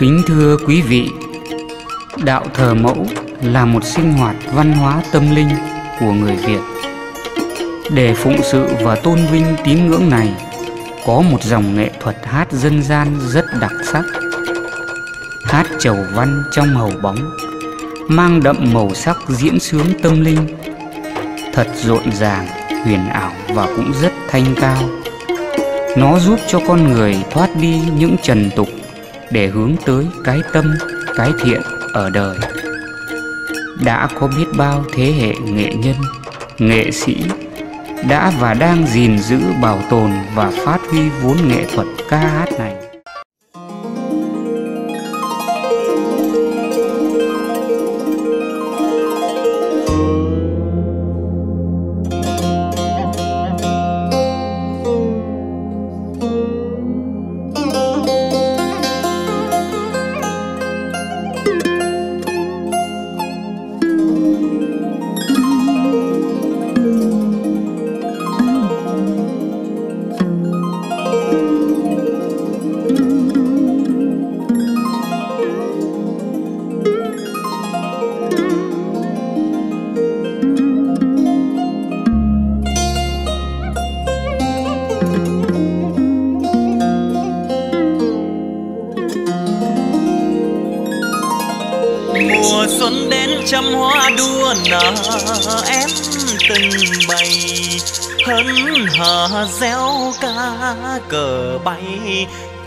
Kính thưa quý vị, đạo thờ mẫu là một sinh hoạt văn hóa tâm linh của người Việt. Để phụng sự và tôn vinh tín ngưỡng này, có một dòng nghệ thuật hát dân gian rất đặc sắc. Hát chầu văn trong hầu bóng, mang đậm màu sắc diễn sướng tâm linh, thật rộn ràng, huyền ảo và cũng rất thanh cao. Nó giúp cho con người thoát đi những trần tục để hướng tới cái tâm, cái thiện ở đời. Đã có biết bao thế hệ nghệ nhân, nghệ sĩ đã và đang gìn giữ bảo tồn và phát huy vốn nghệ thuật ca hát này.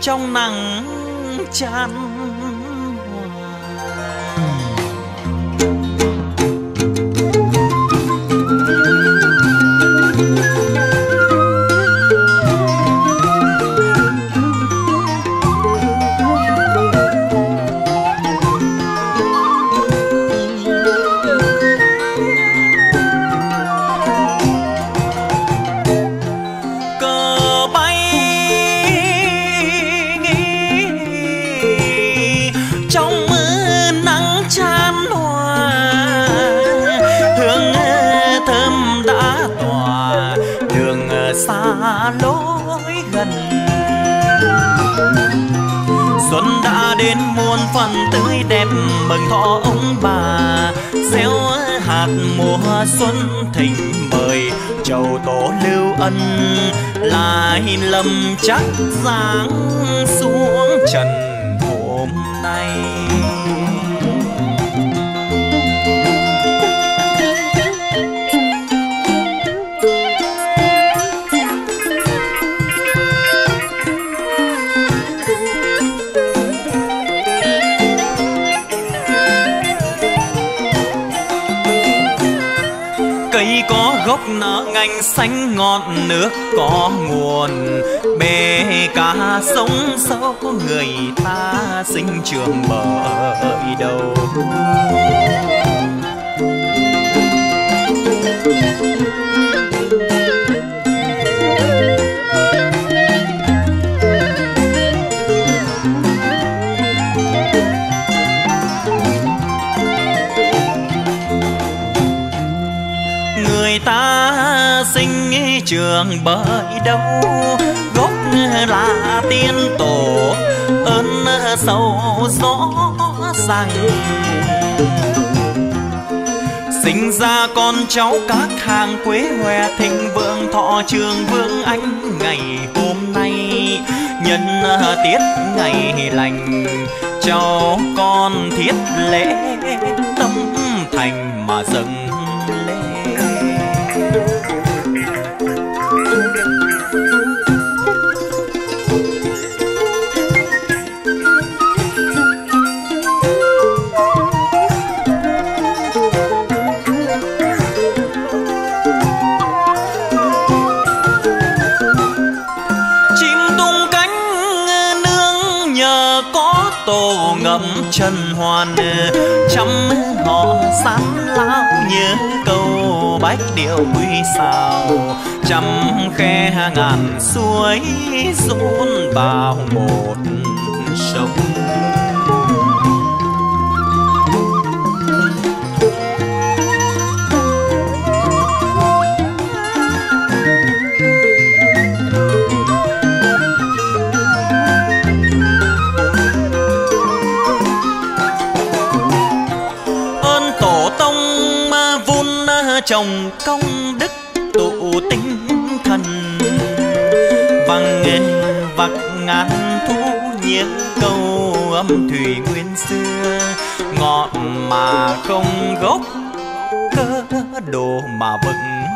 Trong nắng chan. Cháu các hàng quế hoe thịnh vượng, thọ trường vương anh ngày hôm nay. Nhân à, tiết ngày lành, cháu con thiết lễ tâm thành mà dâng câu điệu huy sao trăm khe ngàn suối run vào một chồng công đức tụ tinh thần. Bằng nghe vạc ngàn thu những câu âm thủy nguyên xưa. Ngọn mà không gốc cơ đồ mà vững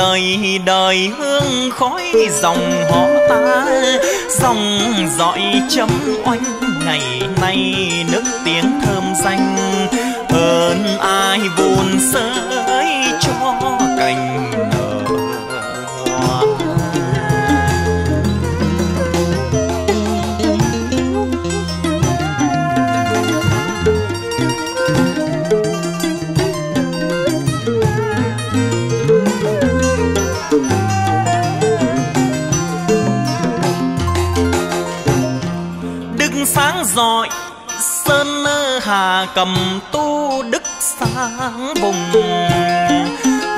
đời đời hương khói dòng họ ta. Dòng dõi chấm oanh, ngày nay nước tiếng thơm danh ơn ai vun sới cho cành cầm tu đức sáng vùng.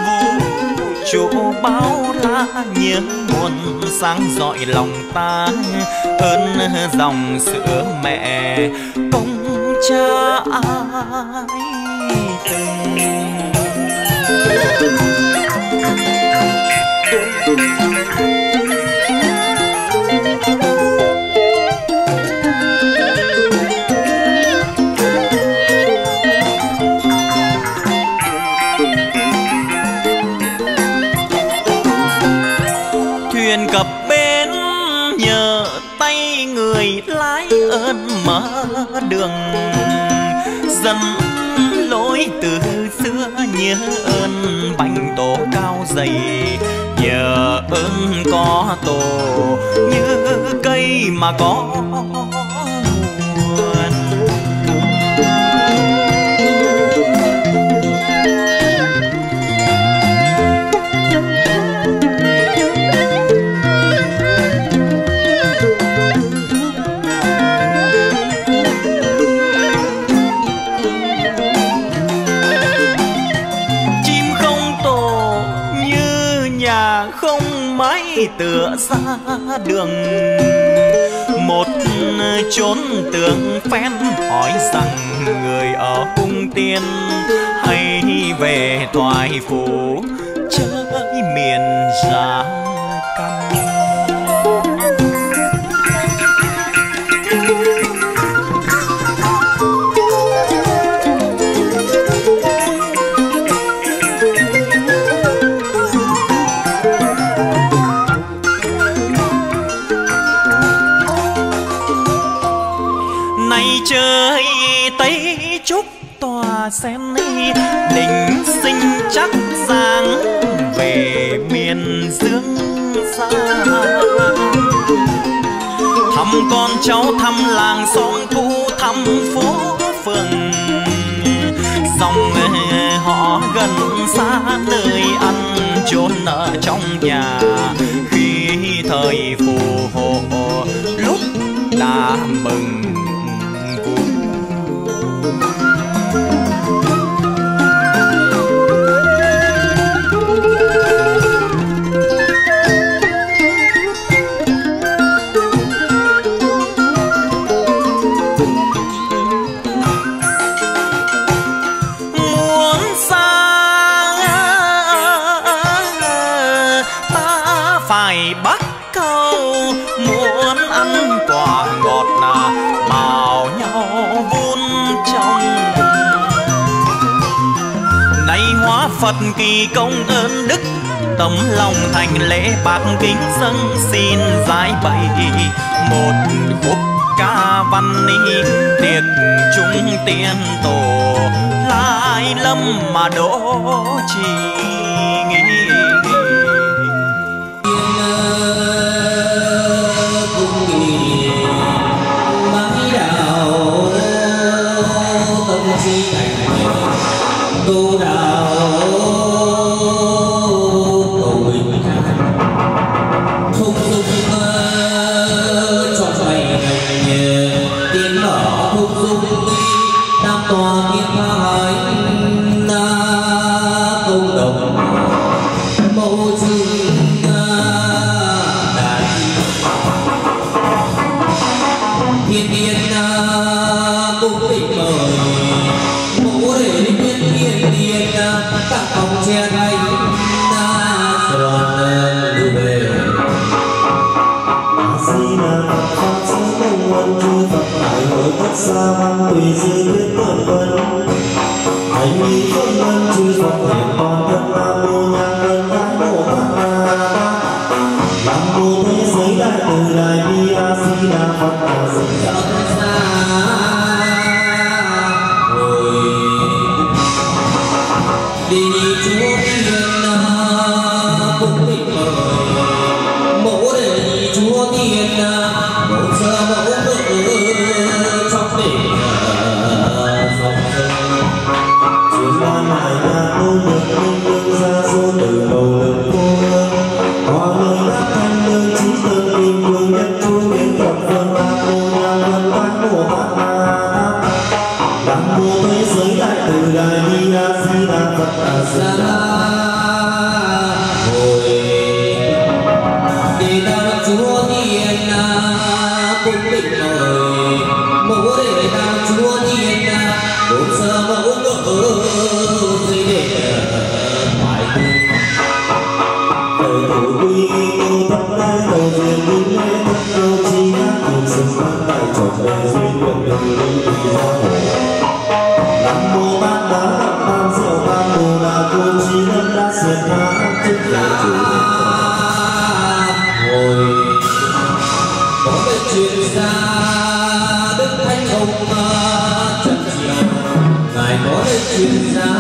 Vũ trụ bao la nhớ nguồn sáng dọi lòng ta, ơn dòng sữa mẹ công cha ai từng đường dần lối từ xưa nhớ ơn bánh tổ cao dày, nhờ ơn có tổ như cây mà có tựa ra đường. Một chốn tường phen hỏi rằng, người ở cung tiên hay về thoại phủ? Chơi miền giang thăm con cháu, thăm làng xóm cũ thăm phố phường. Dòng họ gần xa, nơi ăn chốn ở trong nhà. Khi thời phù hộ, lúc đã mừng Công ơn đức, tấm lòng thành lễ bạc kính dâng xin giải bày. Một khúc ca văn ni tiệc chúng tiên tổ, lai lâm mà đỗ trì nghi tu chủ quyền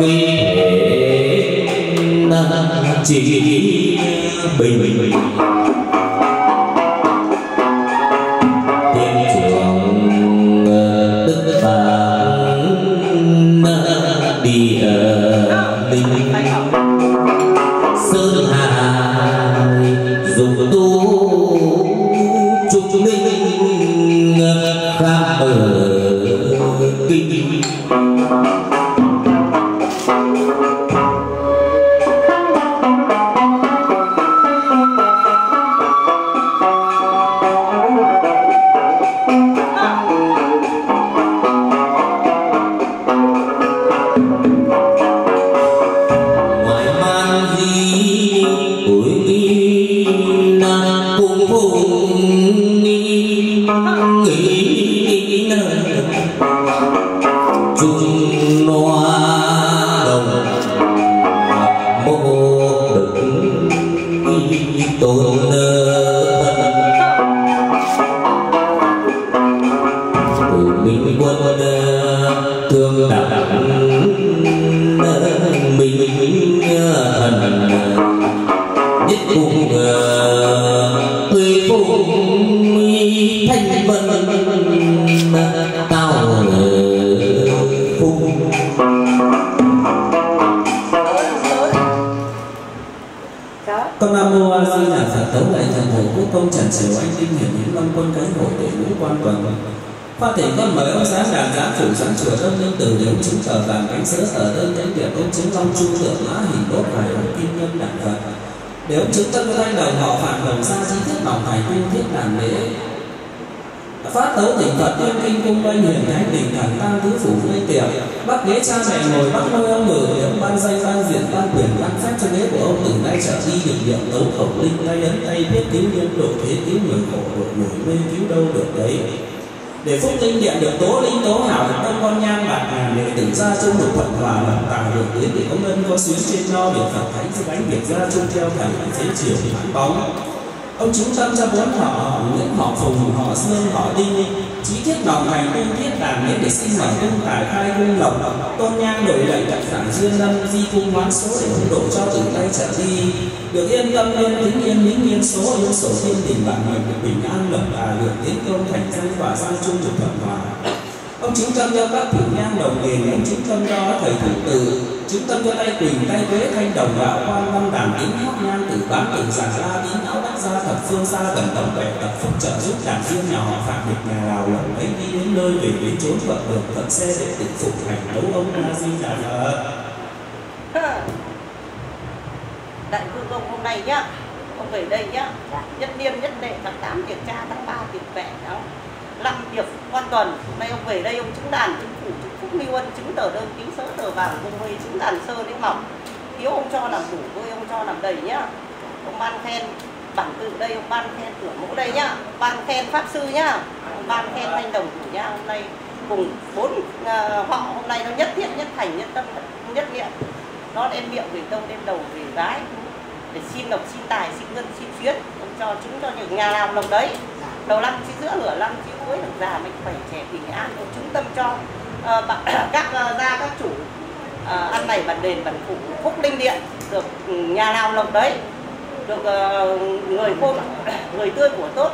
tuy chỉ bình bình điện được tố linh tố hảo được tâm con nhang bạc ngàn à, để tỉnh gia chung được thuận hòa lập tạo được đến để công nhân có xuyến trên lo việc phật thánh sẽ đánh việc gia chung theo thầy thế chiều thì bóng. Ông chúng tâm cho bốn họ họ nguyễn họ phùng, họ dương họ đinh chí thiết lòng hành cung thiết đàn đến để sinh mở cung tài khai cung lộc. Tôn nhang đổi lệnh cận phản duyên lâm, di cung quán số để không đổ cho từ tay trở đi. Được yên tâm yên tính yên lính yên số yên sổ thiên đình bản mệnh được bình an lập đà được tiến công thành danh và gian chung được thuận hòa. Ông chứng tâm cho các thủ nhang đồng tiền ông chứng tâm cho thầy thủ tử. Chứng tâm cho tay quỳnh tay quế thanh đồng đạo quan năm đàn tín hát nhang tử bán tử giảng la tín áo gia thập phương xa gần tổng vệ tập phúc trợ giúp đàn riêng nhà họ phạm được nhà lào lộng ấy đi đến nơi về đến chốn vận được vận xe để tự phục hành đấu ông a di đà phật. Đại vương ông hôm nay nhá, ông về đây nhá, nhất niên nhất đệ tháng 8 kiểm tra, tháng 3 kiểm vệ đó. Năm việc quan Tuần, hôm nay ông về đây ông chứng đàn chứng phủ, chứng phúc lưu ân chứng tờ đơn cứu sớ tờ vàng cùng huê chứng đàn sơ đến mỏng. Thiếu ông cho làm đủ tôi ông cho làm đầy nhá. Ông ban khen bản tự đây ông ban khen cửa mẫu đây nhá. Ban khen pháp sư nhá. Ban khen thanh đồng chủ nhá. Hôm nay cùng bốn uh, họ hôm nay nó nhất thiết nhất thành nhất tâm nhất niệm. Nó đem miệng về đông đem đầu về gái. Để xin lộc xin tài xin ngân xin chuyến ông cho chúng cho những nhà làm lộc đấy. Đầu năm chi giữa lửa năm chi cuối. Được già mạnh khỏe trẻ bình an. Ông chúng tâm cho uh, các uh, gia các chủ uh, ăn này bản đền bản phụ phúc linh điện. Được ừ, nhà nào lộc đấy được uh, người khôn người tươi của tốt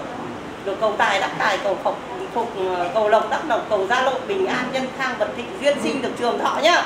được cầu tài đắc tài cầu phục phục ờ, cầu lộc đắc lộc cầu gia lộ bình an nhân khang vật thịnh duyên sinh được trường thọ nhá.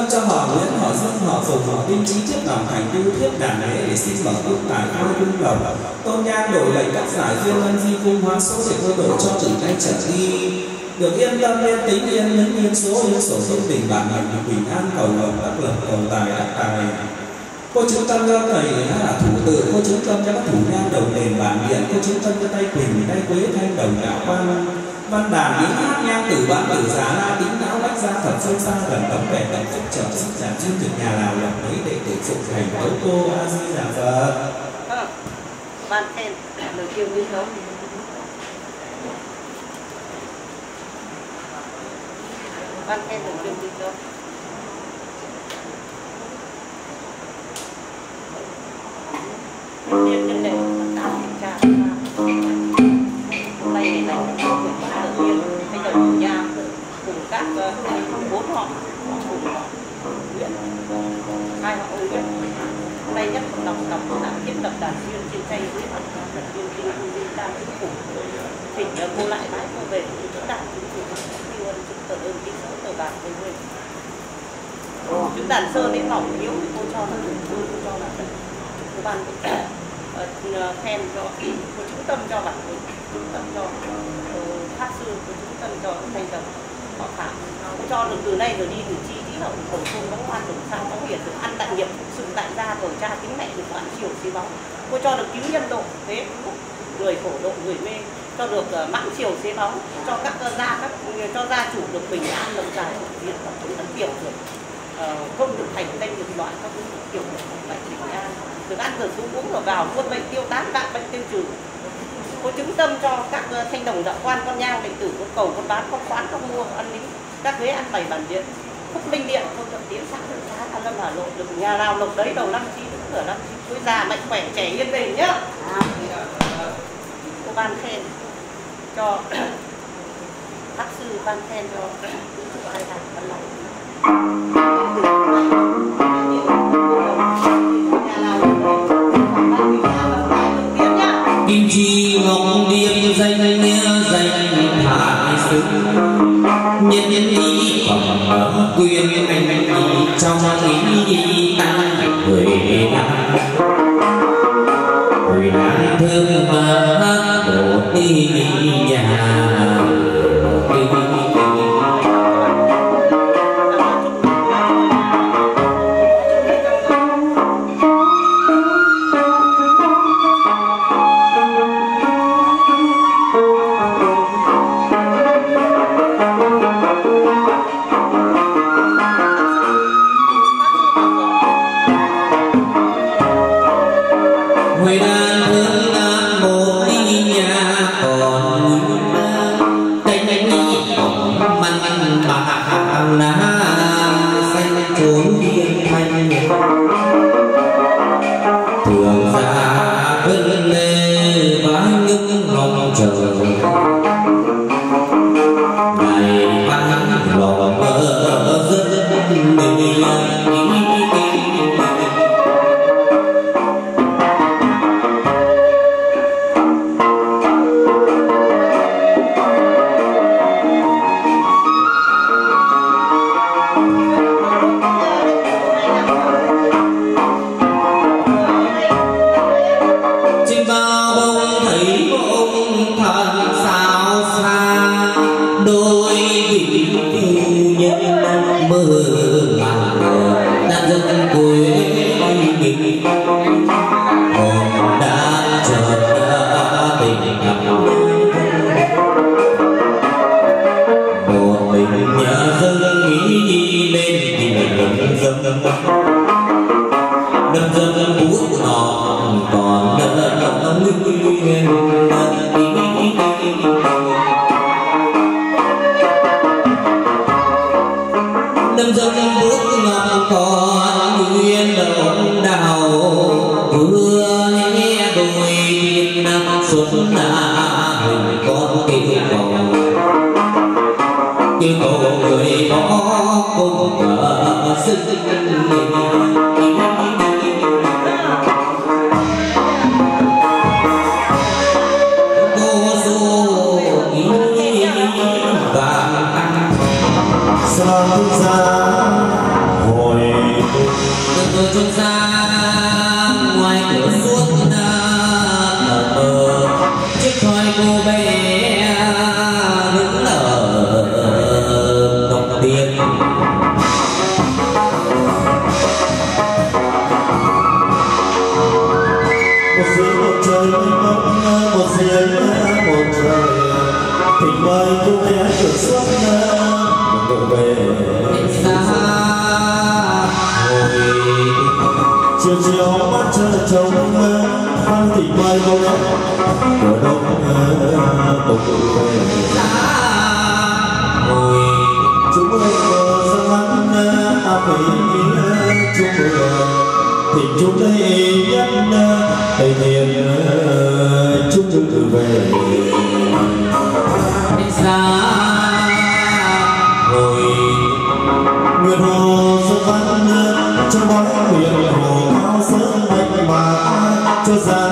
Cô cho họ Nguyễn, họ dân, họ phùng, họ tinh trí trước lòng thành tu thiết đàn lễ để xin mở cung tài cao cung đồng Tôn nhang đổi lệnh các giải viên ân di cung hóa số để tôi đổi cho từ thanh trở đi. Được yên tâm yên tính yên những yên số yên sổ thông tình bản mệnh bình an cầu lộc đắc lập cầu tài đắc tài. Cô chứng tâm cho thầy là thủ tự, cô chứng tâm cho các thủ nhang đầu đền bản điện, cô chứng tâm cho tay quỳnh, tay quế, thanh đồng đạo quan văn đàn tiếng hát nhang tử vạn tử giá la tính là gia thật sâu xa gần tấm về tận phúc trở sức giảm chân thực nhà nào lập mấy đệ tử phục hành đấu cô a di đà phật. Ờ, ban khen lời kêu như thế ban khen lời kêu như chúng đàn sơ đến mỏng yếu thì cô cho nó đủ cô cho bạn cô ban ờ, ờ, khen cho cô chú tâm cho bạn cô trung tâm cho ờ, pháp sư cô trung tâm cho thành đồng họ phạm cho được từ nay rồi đi từ chi tí hậu khẩu thôn bóng hoan được sao bóng hiền được ăn tại nghiệp sự tại gia rồi cha tính mẹ được ăn chiều xí bóng cô cho được cứu nhân độ thế người khổ độ người mê. Cho được uh, mãn chiều xế bóng cho các uh, gia các cho gia chủ được bình an đồng dài việc và cũng rất kiểu được uh, không được thành danh được loại các cái kiểu bệnh bình an được ăn rồi xuống uống rồi vào quân bệnh tiêu tán đại bệnh tiêu trừ. Có chứng tâm cho các ờ, thanh đồng đạo quan con nhang đệ tử con cầu con bán con khoán con mua ăn lính các ghế ăn bày bản điện. Phúc minh điện không chậm tiến sắc được xá an lâm hà nội được nhà nào lộc đấy đầu năm chín cửa năm chín. Cuối già mạnh khỏe trẻ yên bình nhá. Cô ban khen cho bác sư ban khen cho đâm dân dân bút của còn đâm đâm đâm đâm dân dân bút của còn nguyên đồng đào vừa nghe năm xuân đã hình con kêu người đó cùng mai không cửa đông bụng ngồi chúng ơi bờ sáng ta phải chúng thì chúng đây nhất thầy thiền chúng chúng tự về ra ngồi nguyệt hồ sơn văn trong bóng nguyệt hồ cao sơn mạch mà cho ra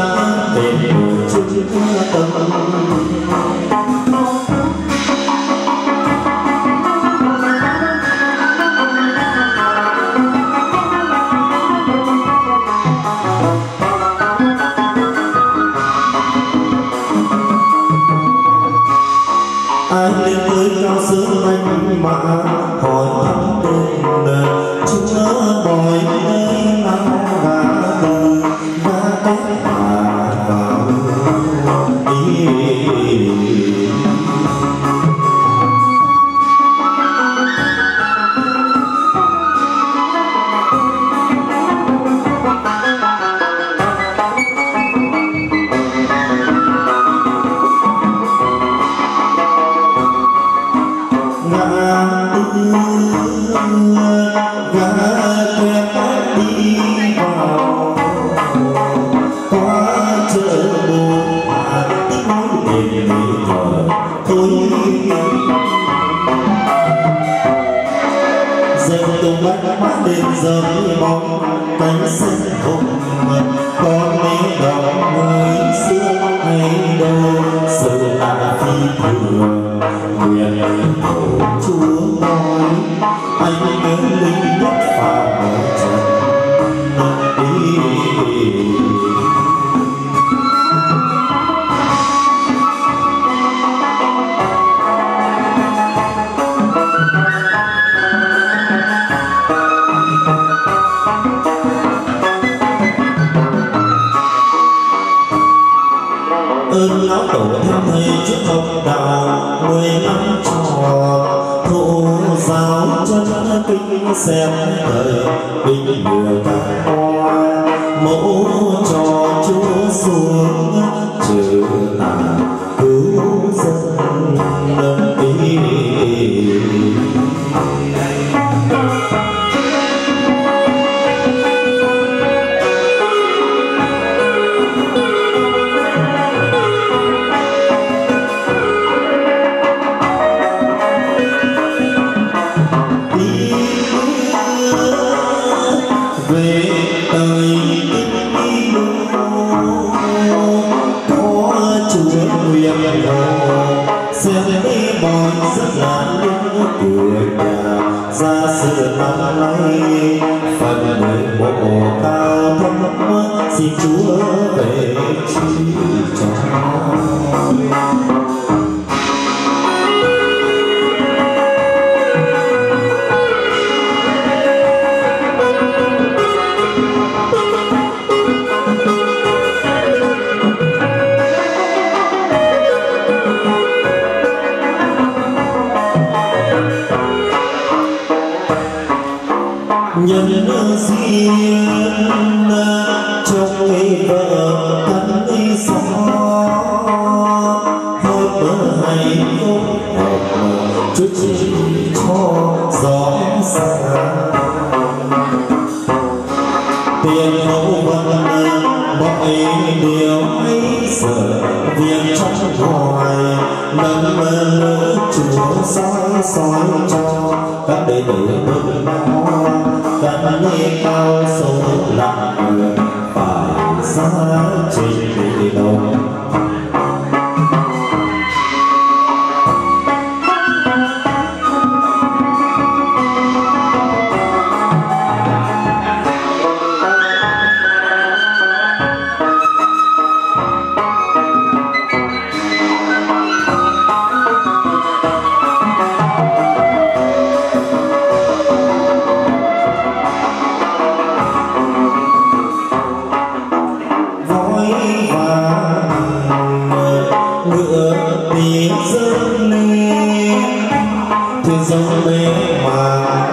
Hãy subscribe cho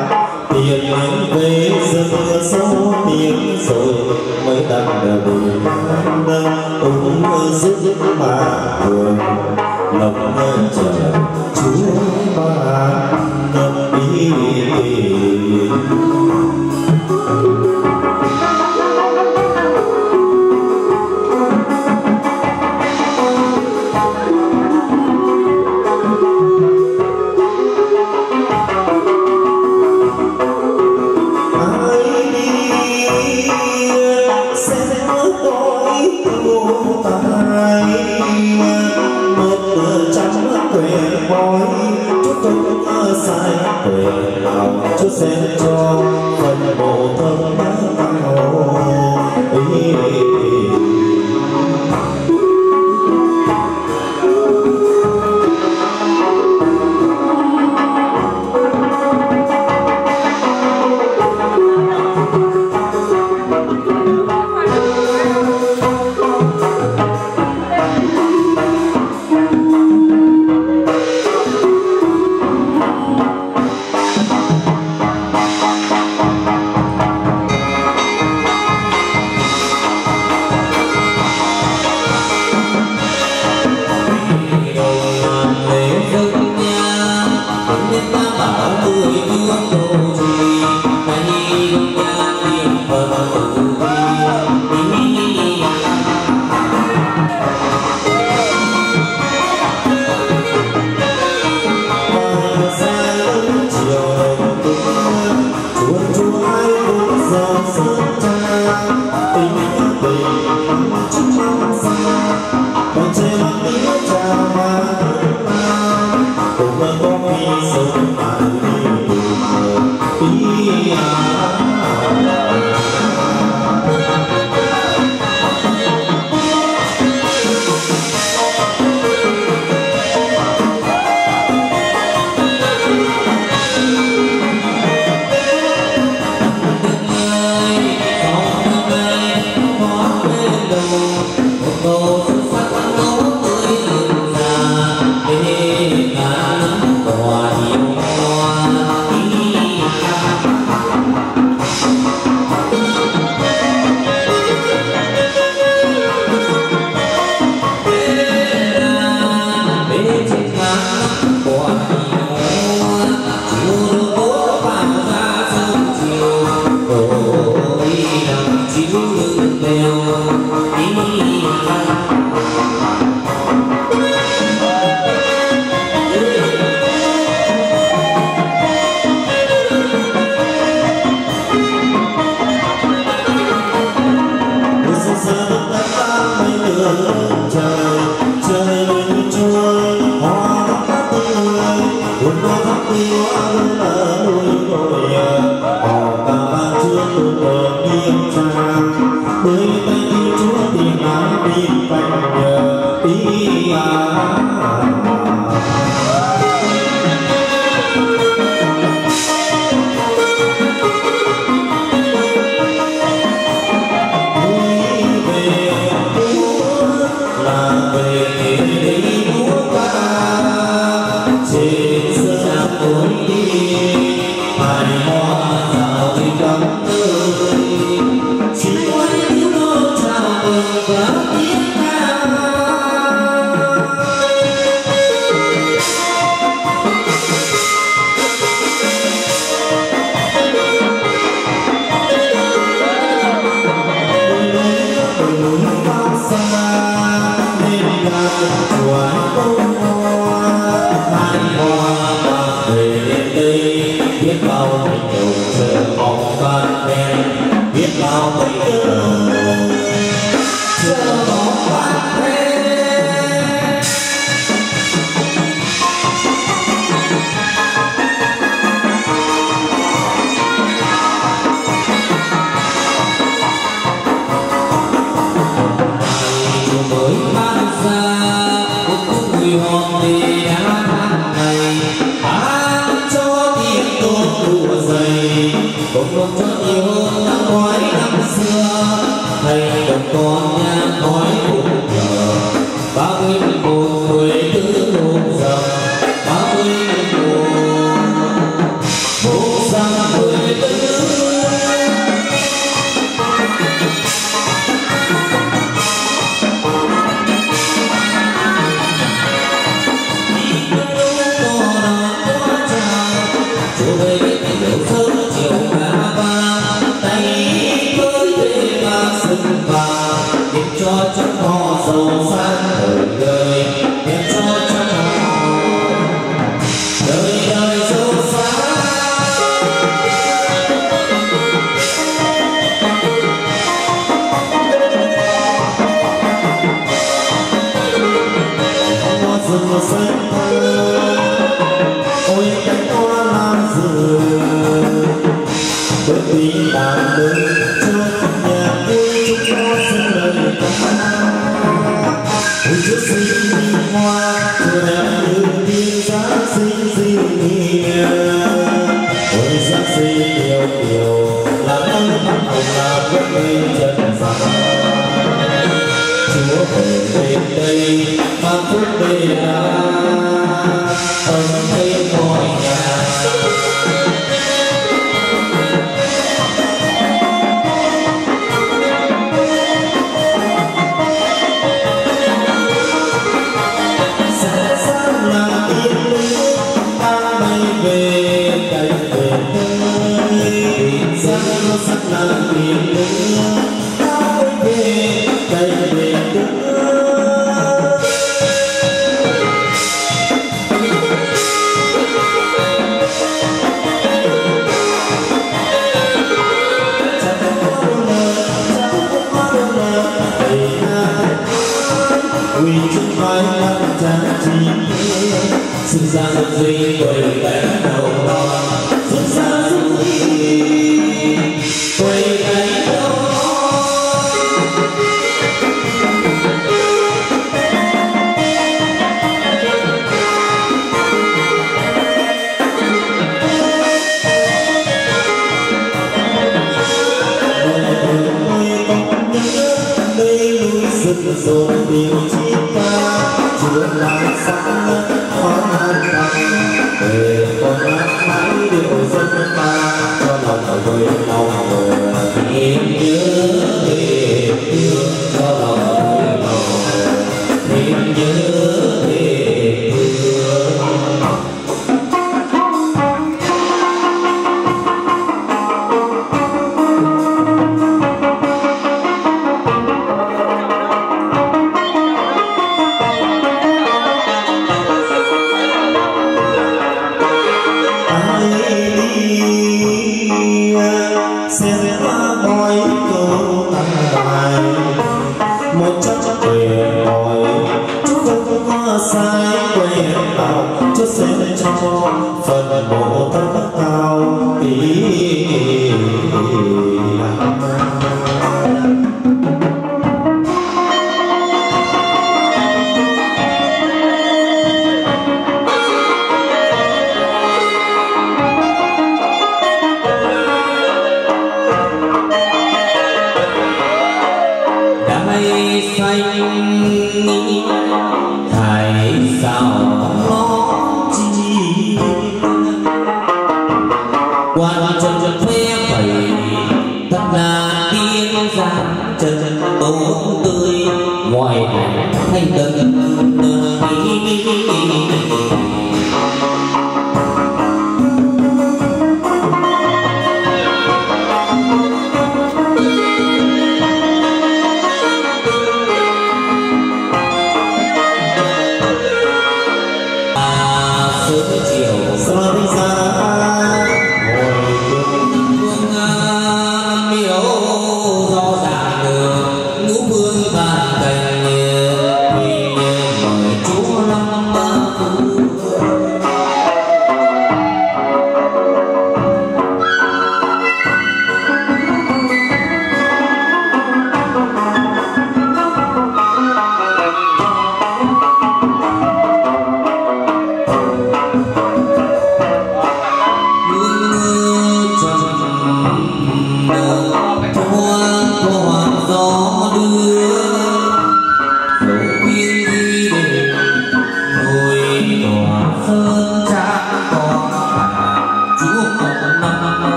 kênh Ghiền Mì Gõ Để mà buồn lòng những chờ chúa dẫn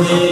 Amen.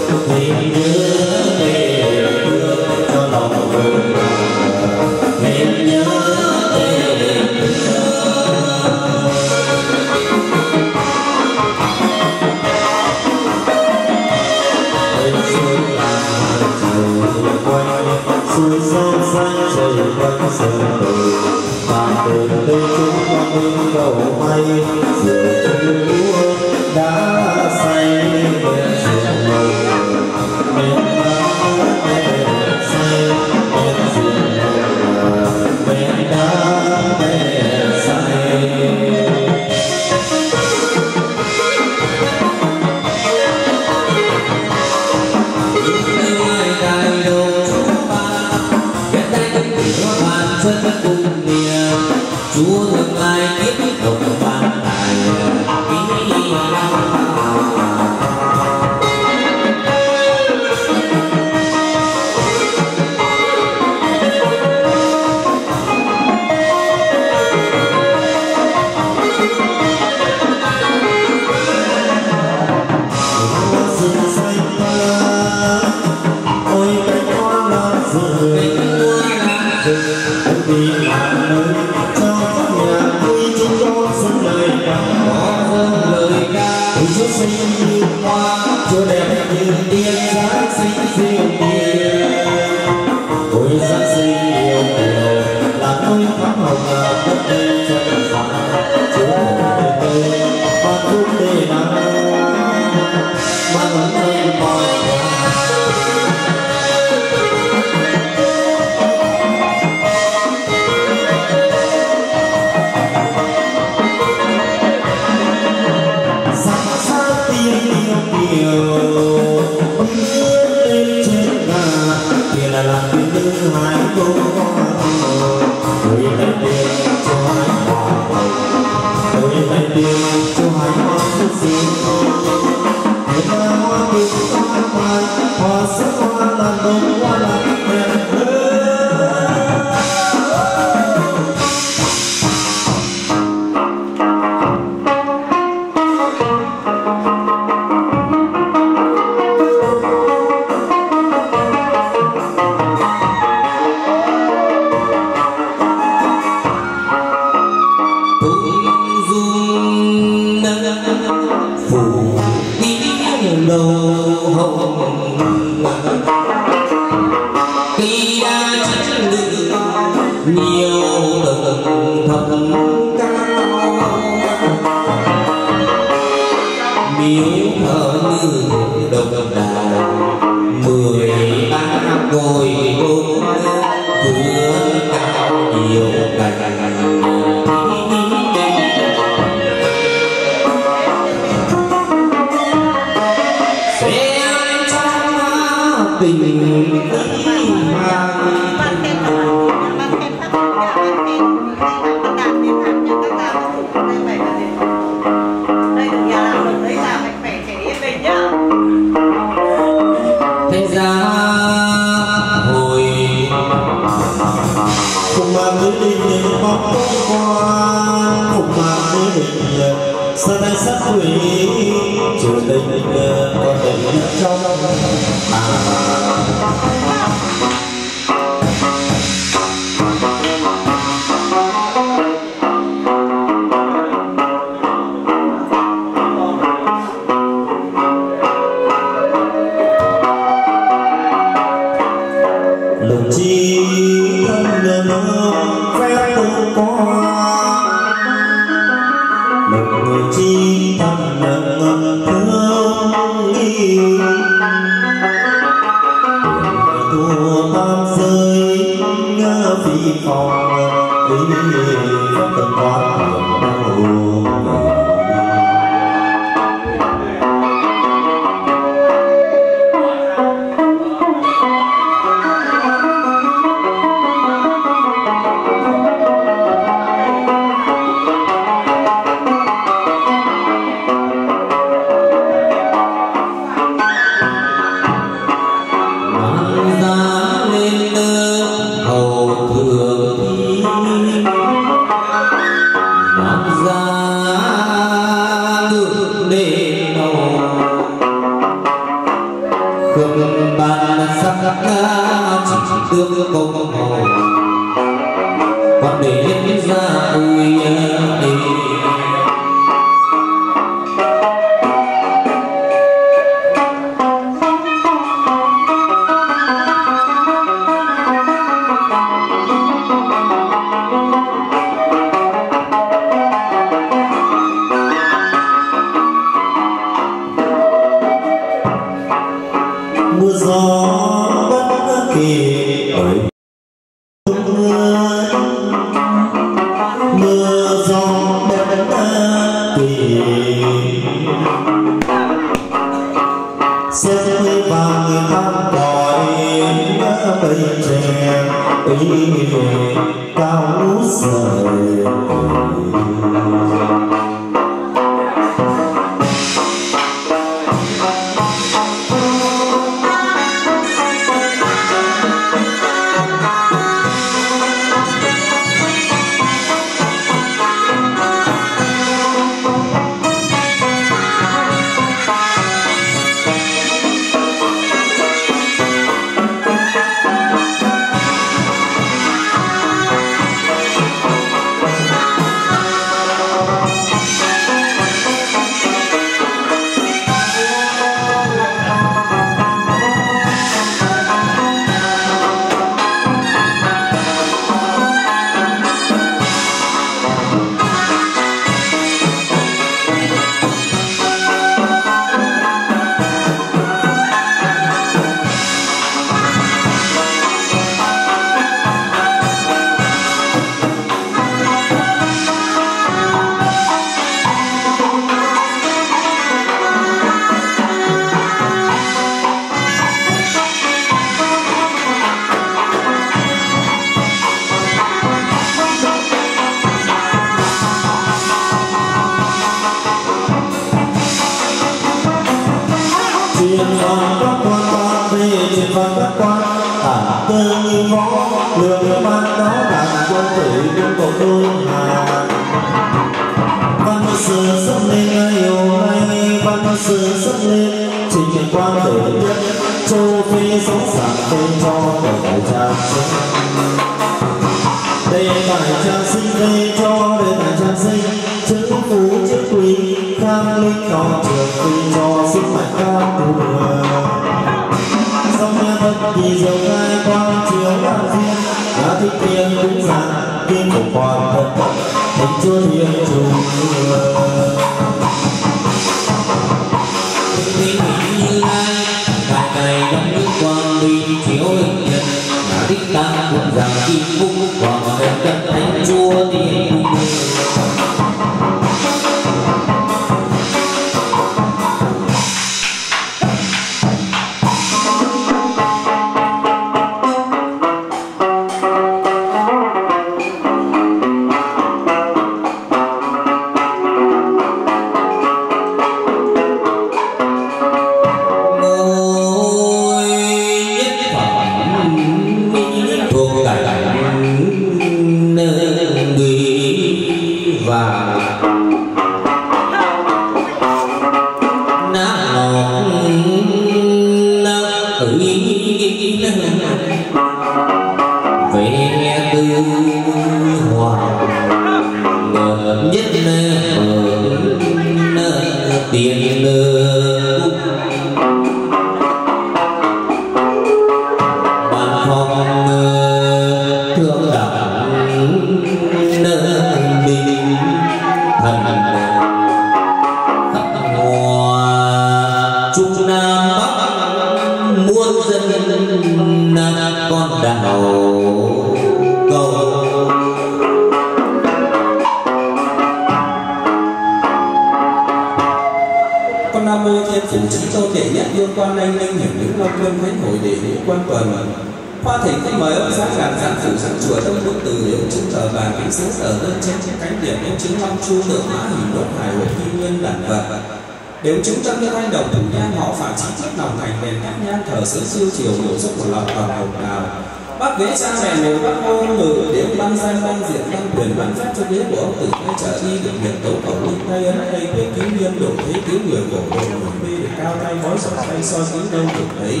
Vĩ cha mẹ mình bắt ôn ngự đến ban danh ban diện ban quyền ban pháp cho đế của ông tử ngay trở đi được nhận tấu cầu linh tay ấn tay quyết kiếm liên đổ thế cứu người cổ đồ người mê được cao tay nói sọ tay, so cứu đâu được thấy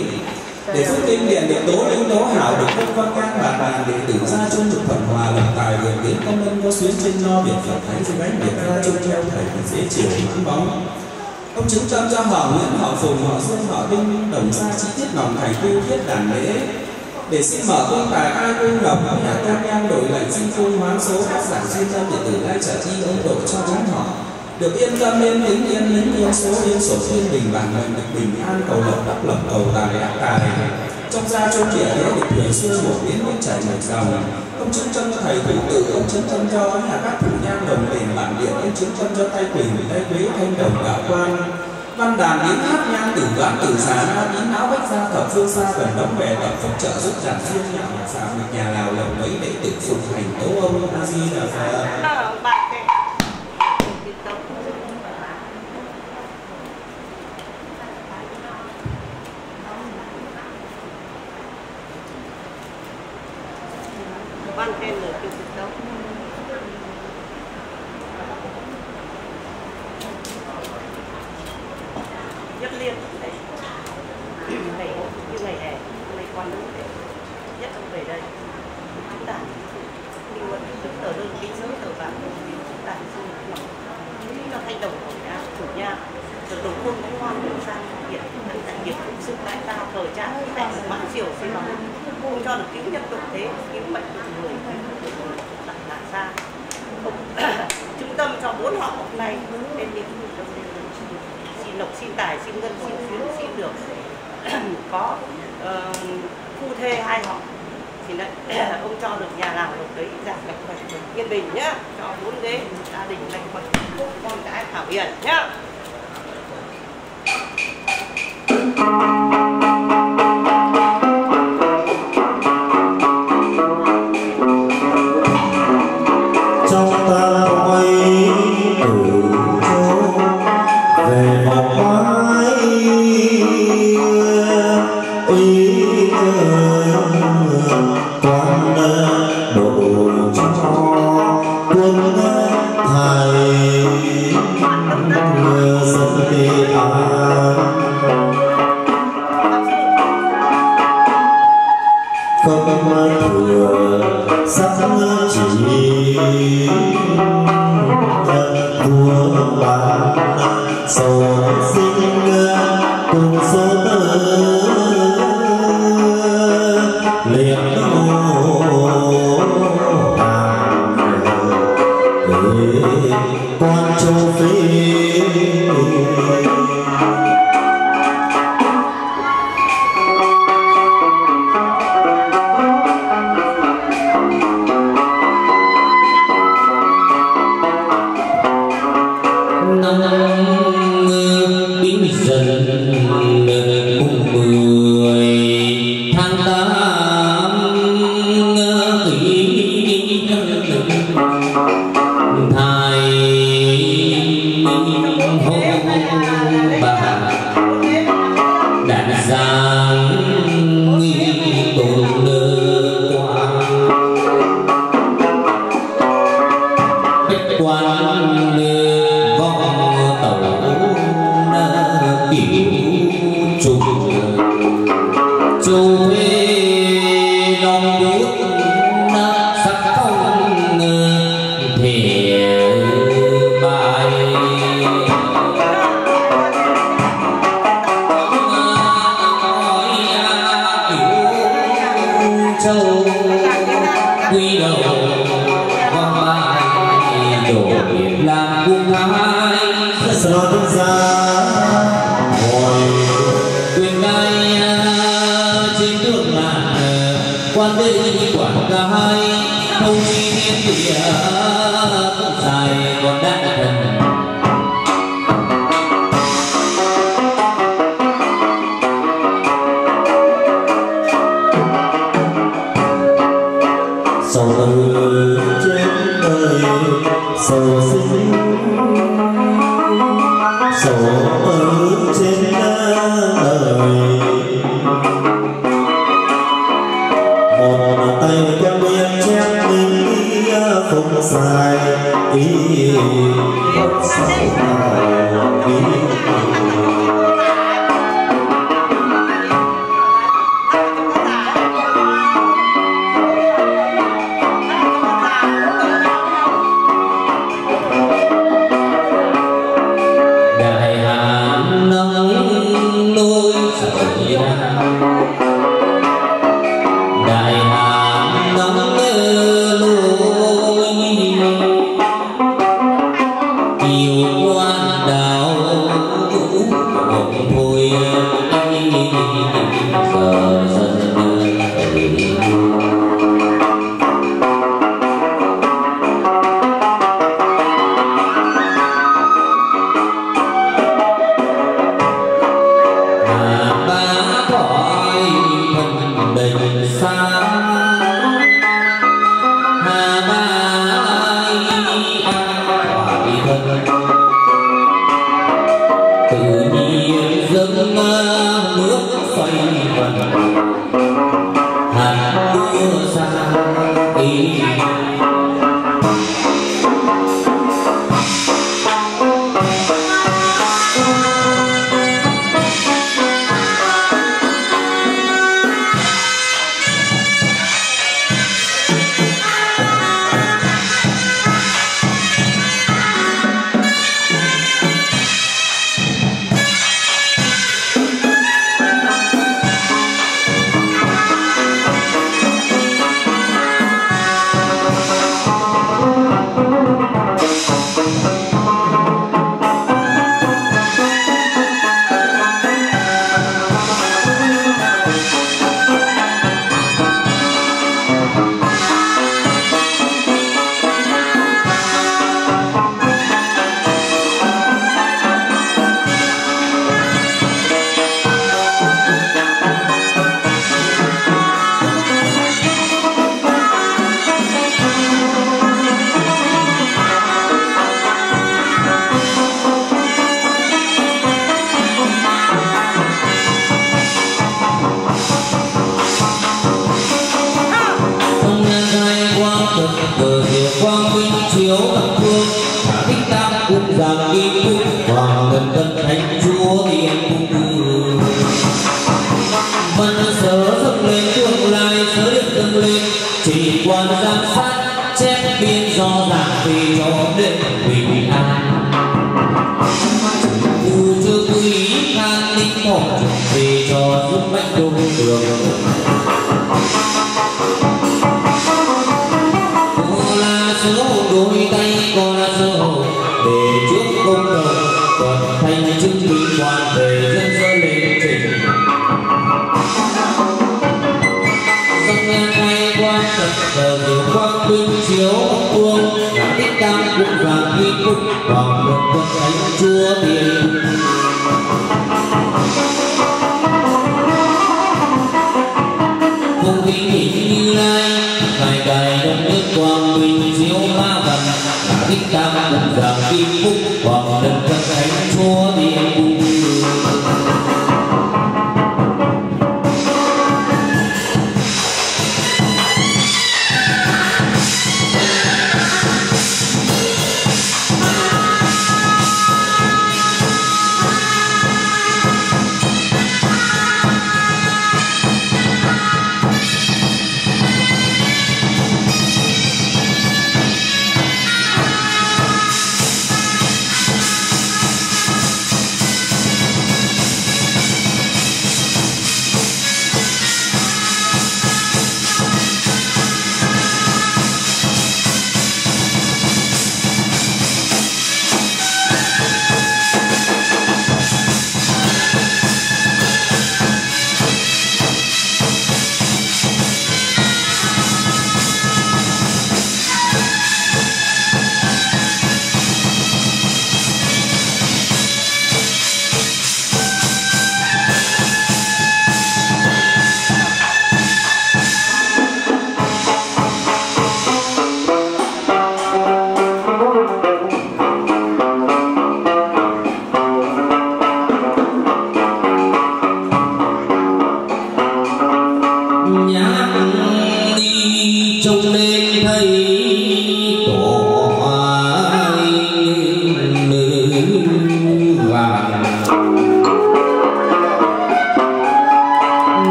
để phước kinh điện được tố đến tố hảo, được quốc quan can bà bàn để tử ra chung trục phẩm hòa lập tài vượt đến công nhân có xuyến trên no biển phật thánh dưới bánh biển ra chung theo thầy và dễ chiều mãn bóng. Ông chứng cho cho họ nguyễn họ phùng họ xuân họ đinh đồng gia chi tiết lòng thành tiêu thiết đàn lễ để xin mở công tài ai cung ông nhà tam nhang đổi lệnh xin phương hoán số các giảng duyên tâm để tử lai trả chi ông độ cho chúng họ. Được yên tâm nên tính yên, lính yên, số yên sổ thiên bình bản mệnh, được bình an, cầu lộc, đắc lộc cầu tài ác tài. Trong gia trong địa thế được thuyền xuôi một biến nước chảy một dòng ông chứng chân cho thầy thủ tự, ông chứng chân cho, nhà các thủ nhang đồng tiền bản điện ông chứng chân cho tay quỳnh tay quý thanh đồng đạo quan văn đàn yến hát nhang tử vãn tử xá yến áo bách gia thập phương xa gần đóng bè tập phúc trợ giúp giảm xuyên nhà nhà xà nhà lào lồng mấy đệ tử phục hành tố ông a di đà phật. Vâng,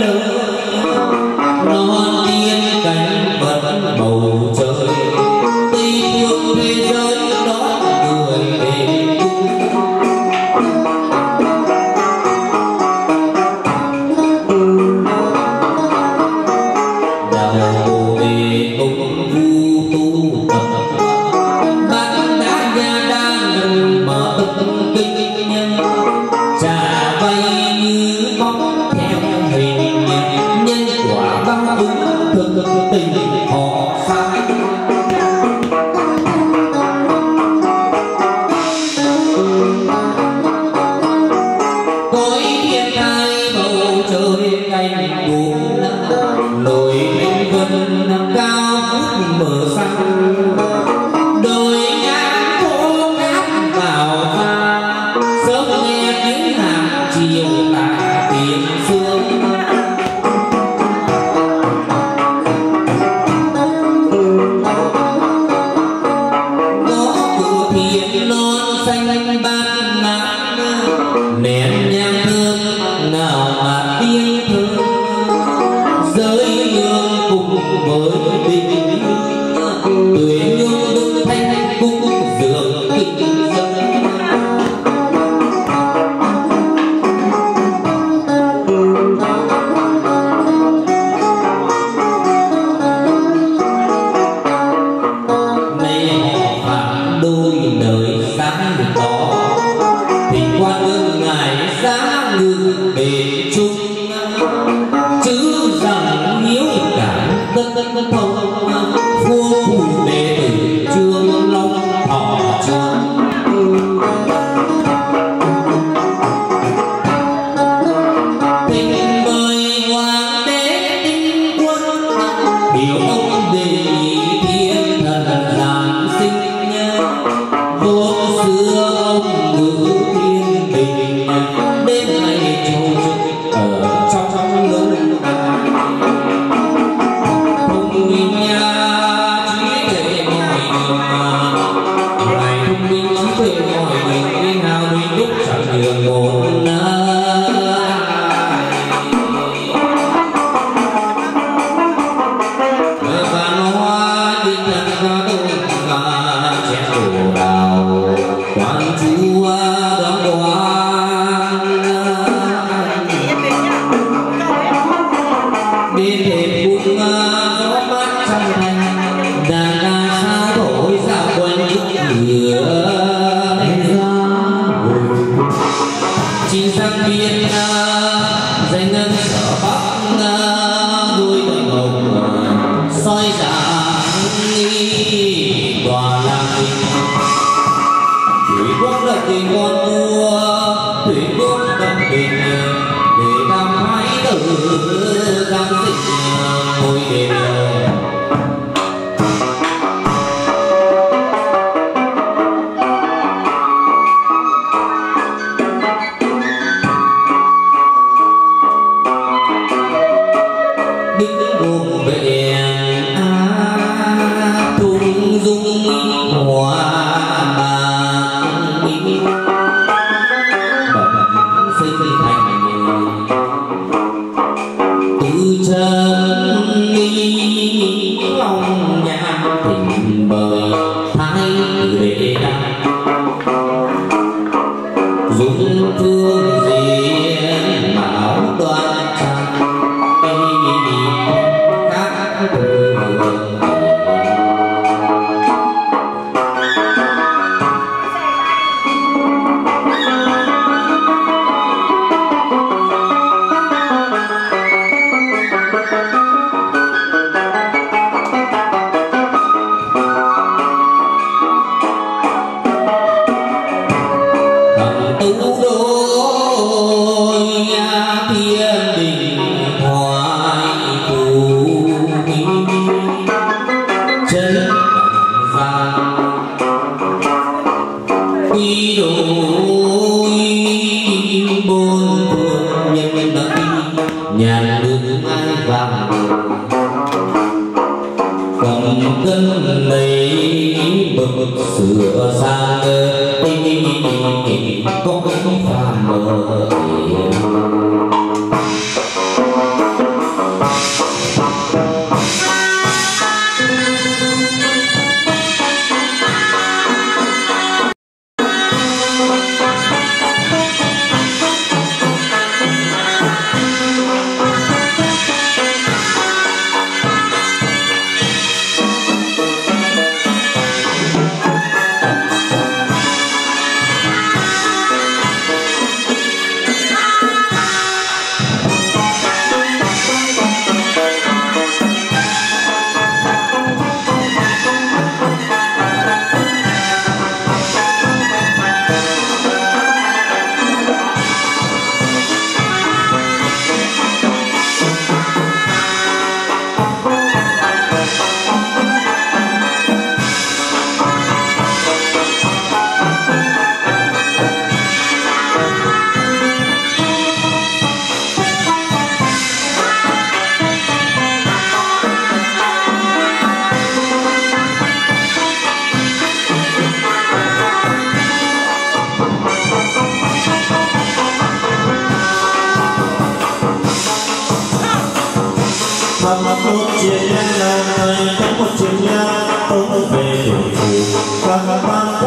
đến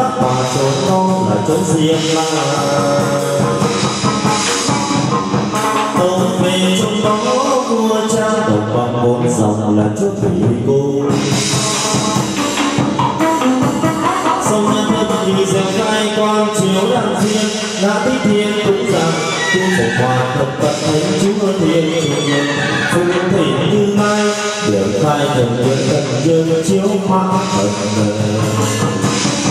rất mà trốn non là trốn riêng là tôi về trong đó của cha đồng bằng bốn dòng là chút thủy cô sông nhân thân thì dèo cai quang chiếu đàn thiên đã tích thiên cũng rằng tu phổ hòa thập tận thấy chúa thiên chủ nhân phụ thủy như mai đều khai thần nguyện thần dương chiếu mắt thần đời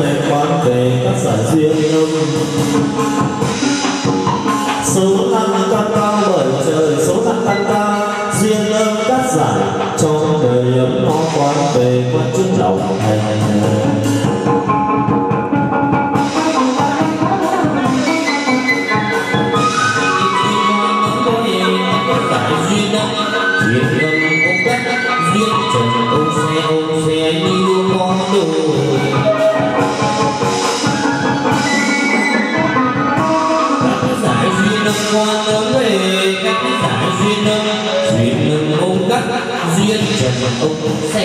bèn quán về các giải duyên âm số lăng tăng cao bởi trời số lăng tăng cao duyên âm các giải cho đời ấm nó quán về quan chức trọng thành se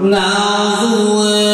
ngạo ngự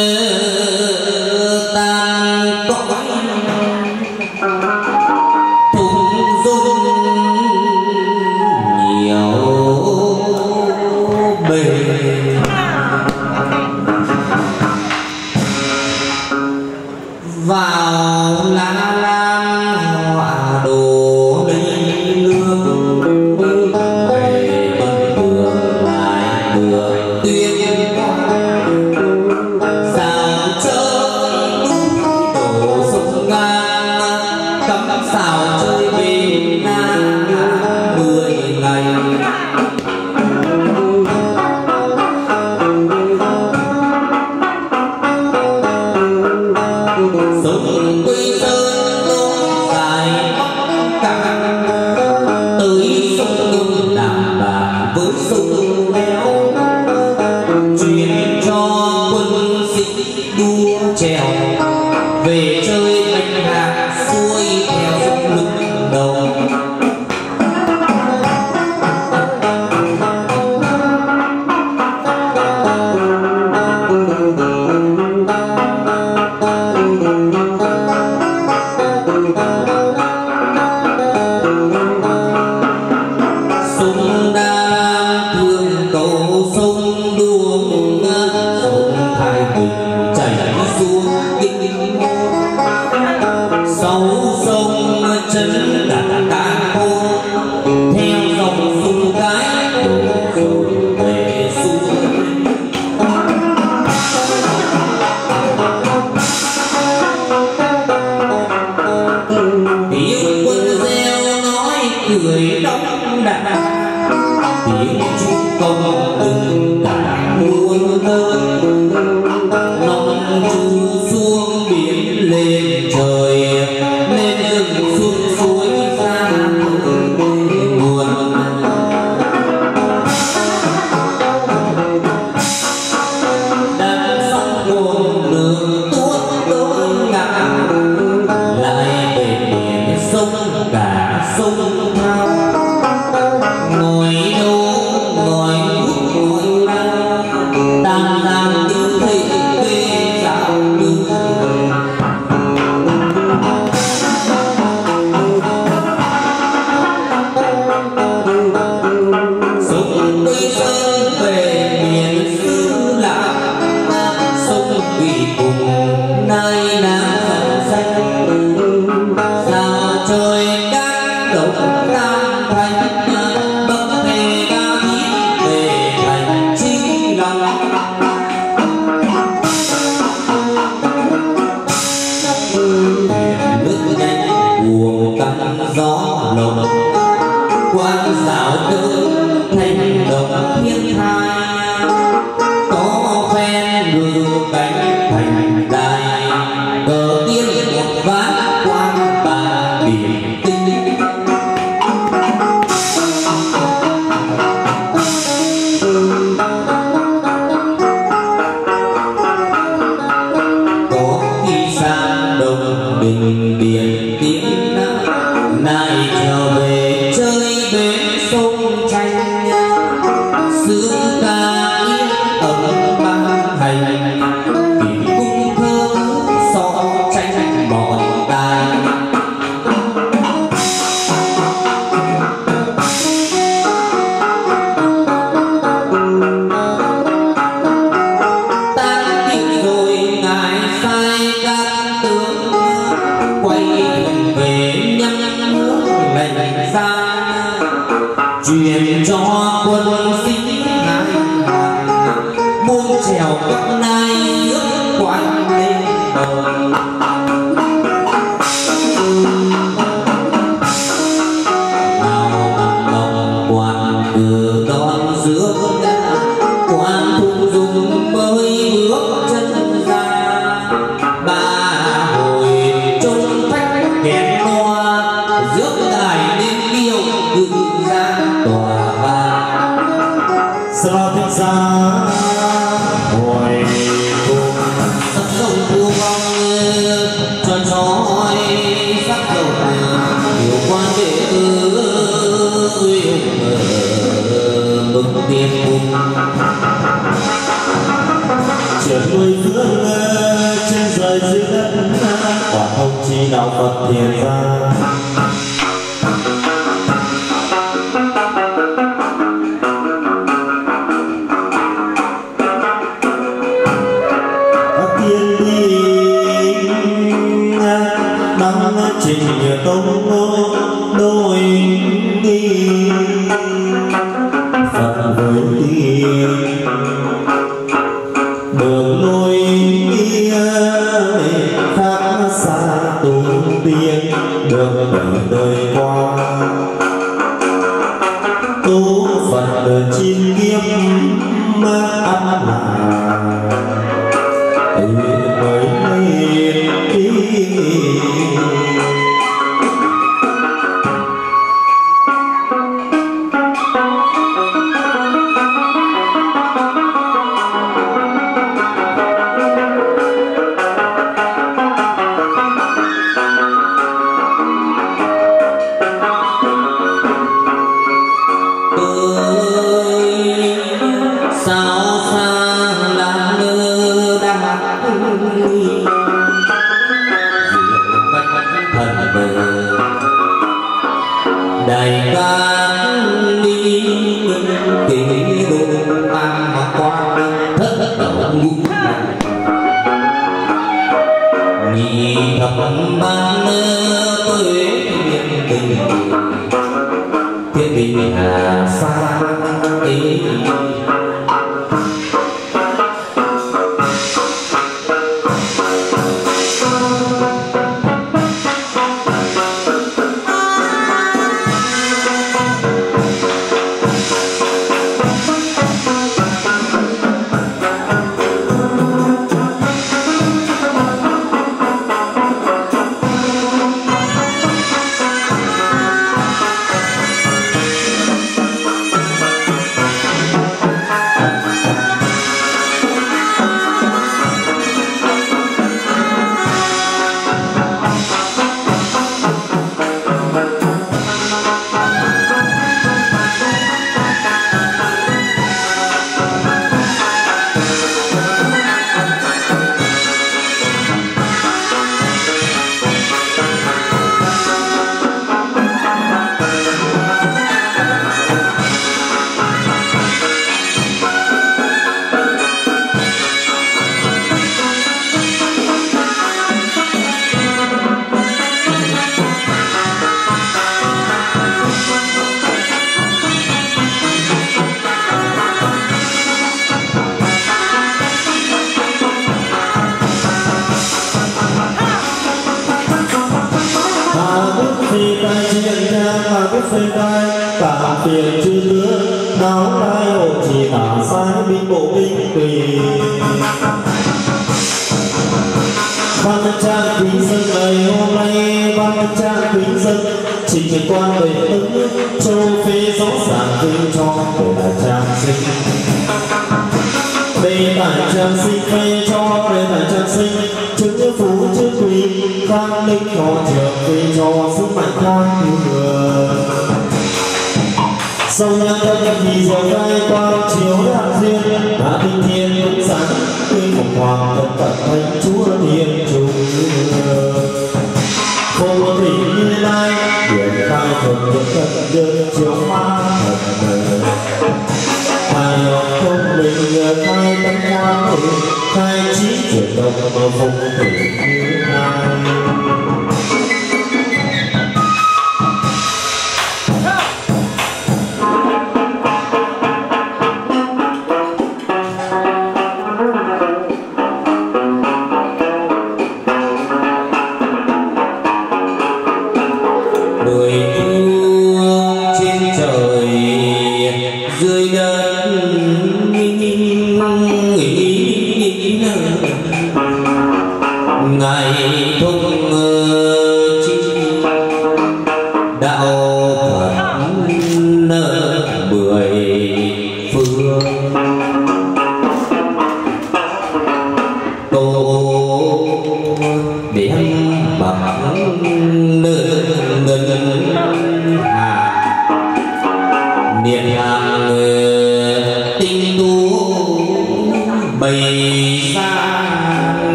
đầy vai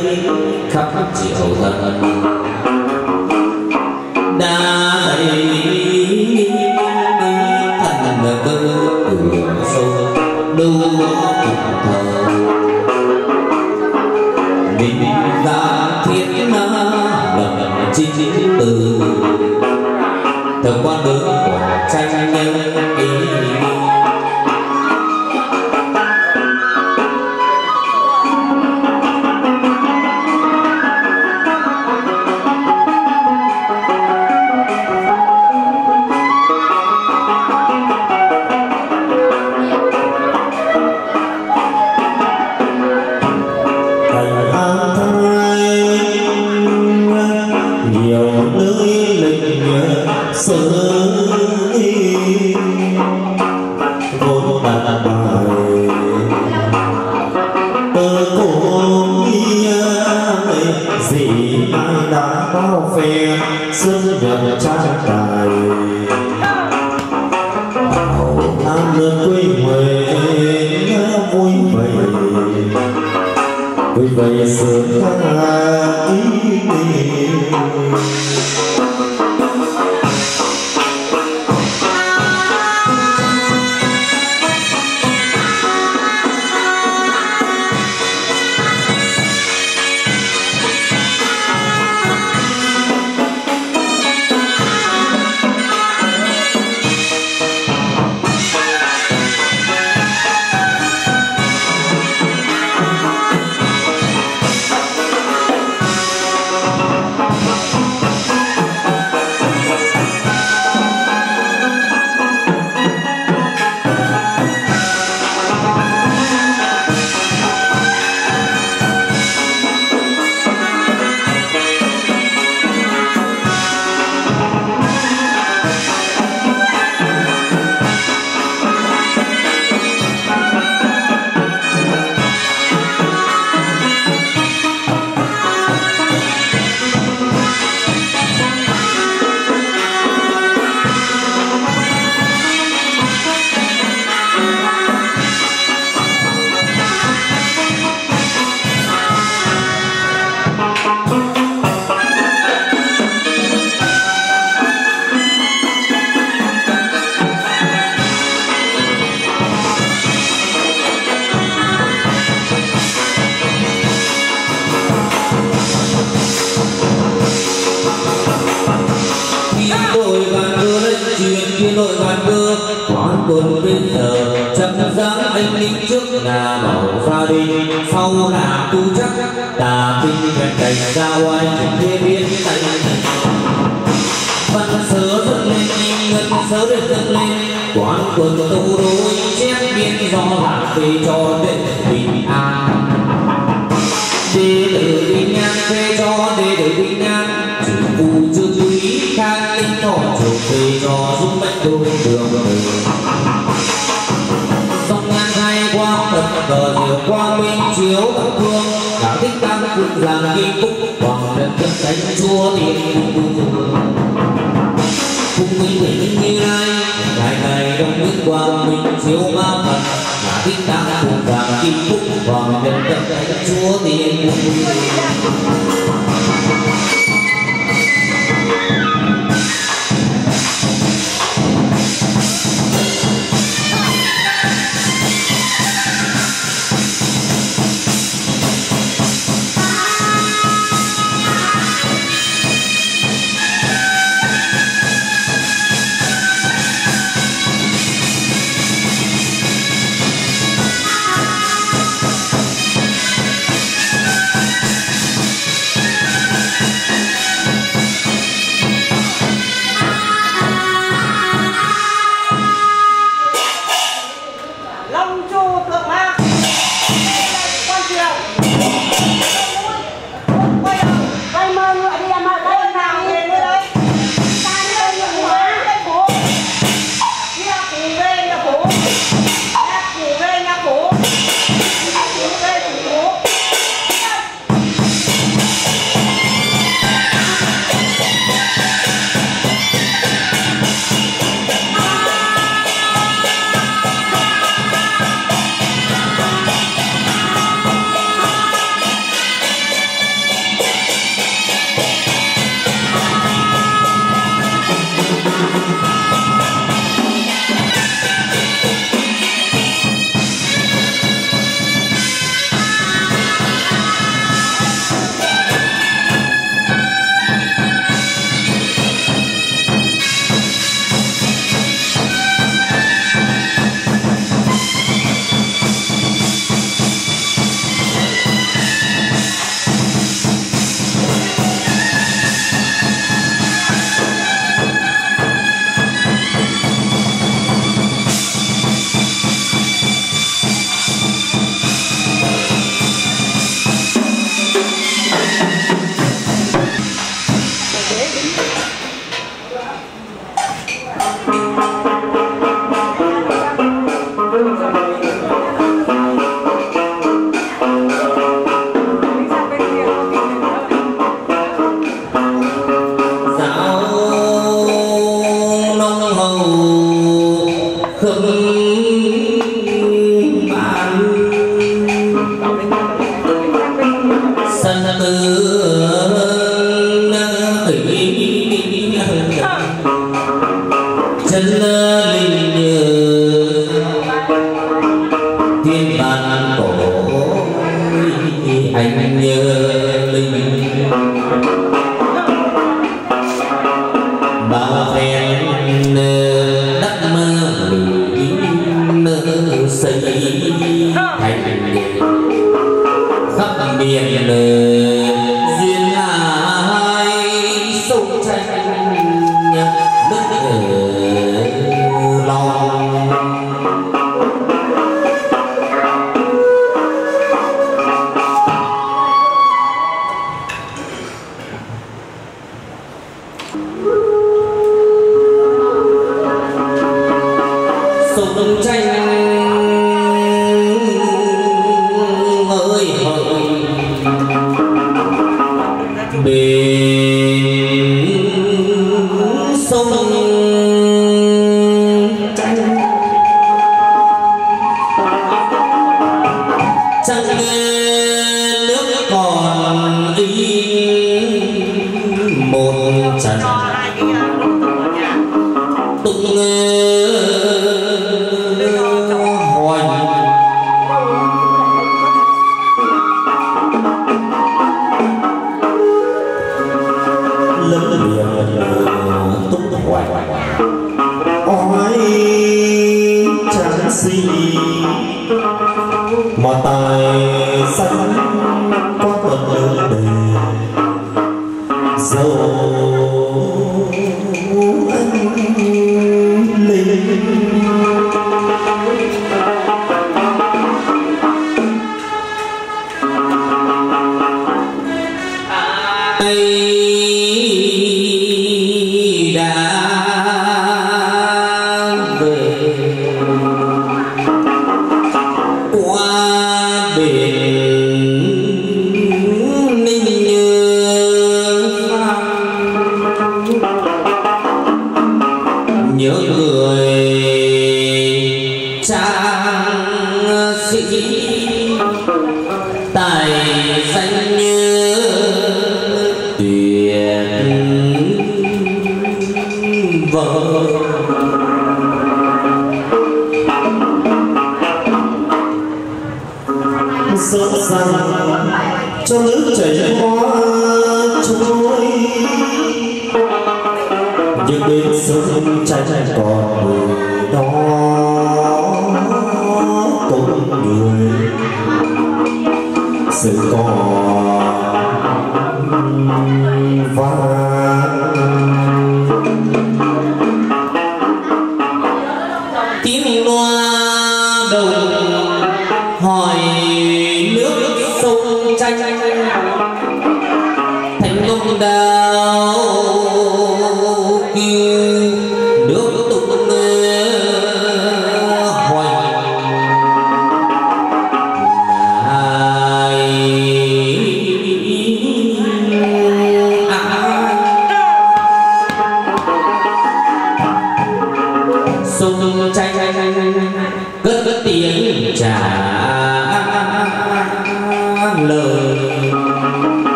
悲，给自豪。Tỷ chân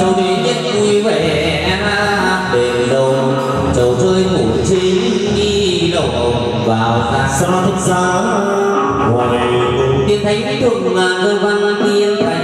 cho đi nhất vui vẻ đền đồng cháu chơi ngủ chính đi đầu vào ta sao thức giáo ngoài tiên thấy thường là cơ văn tiên thấy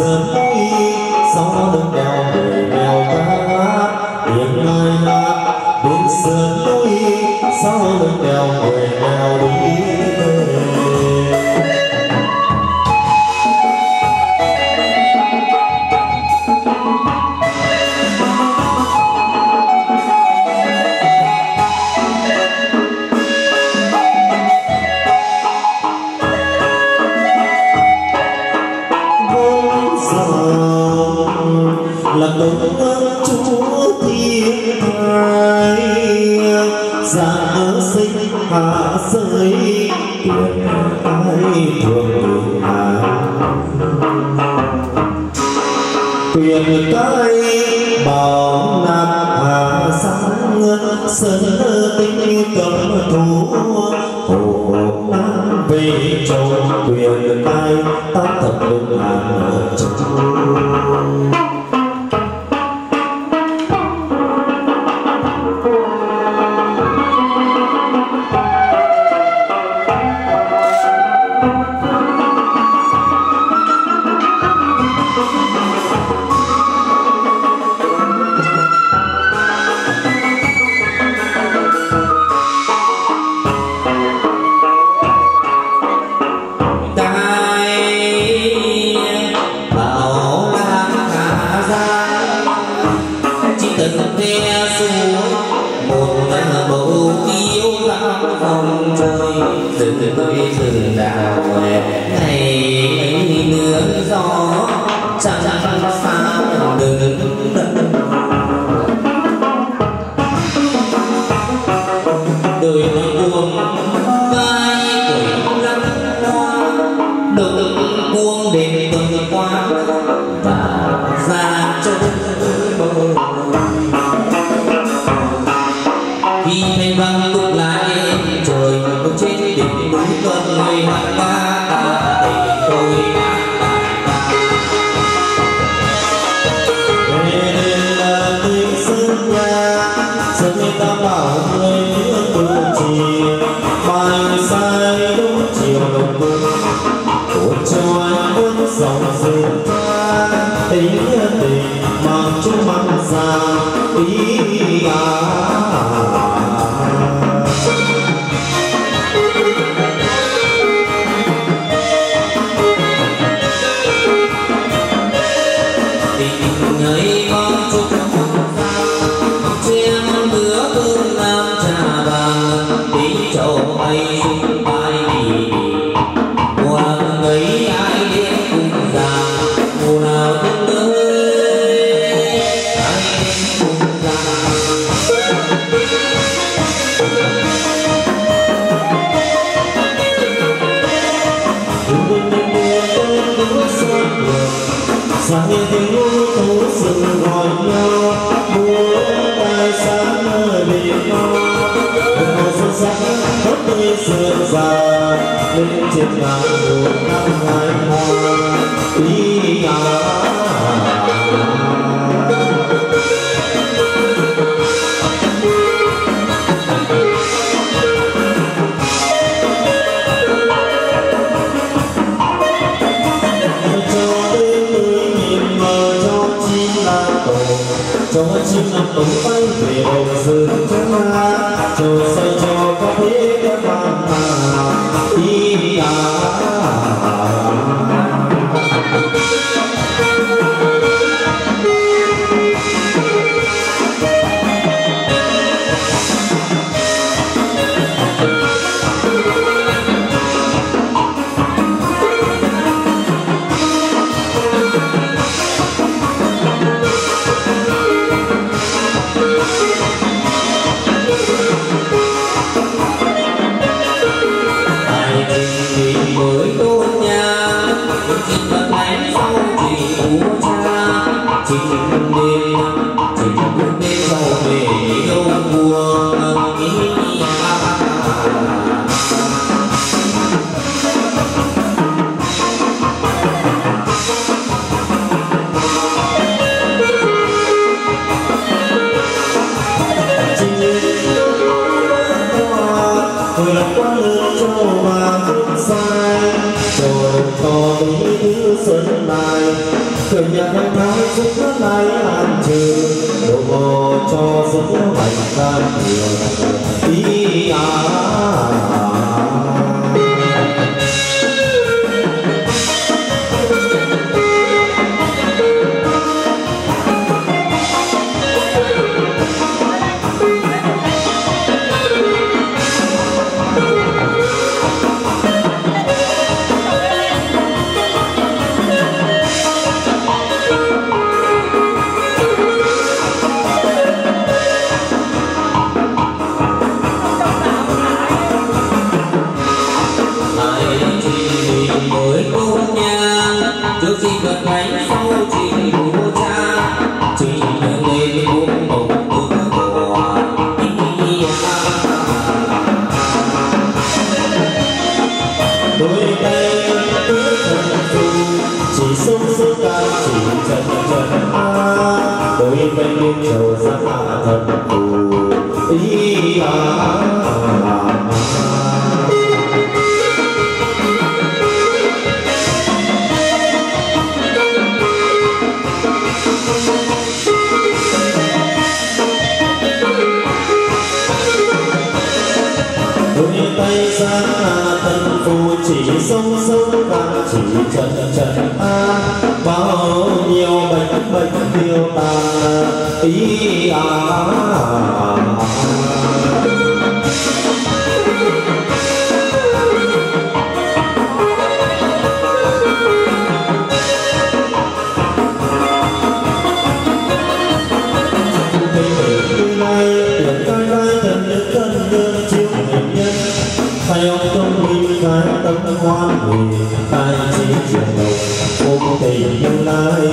là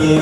cho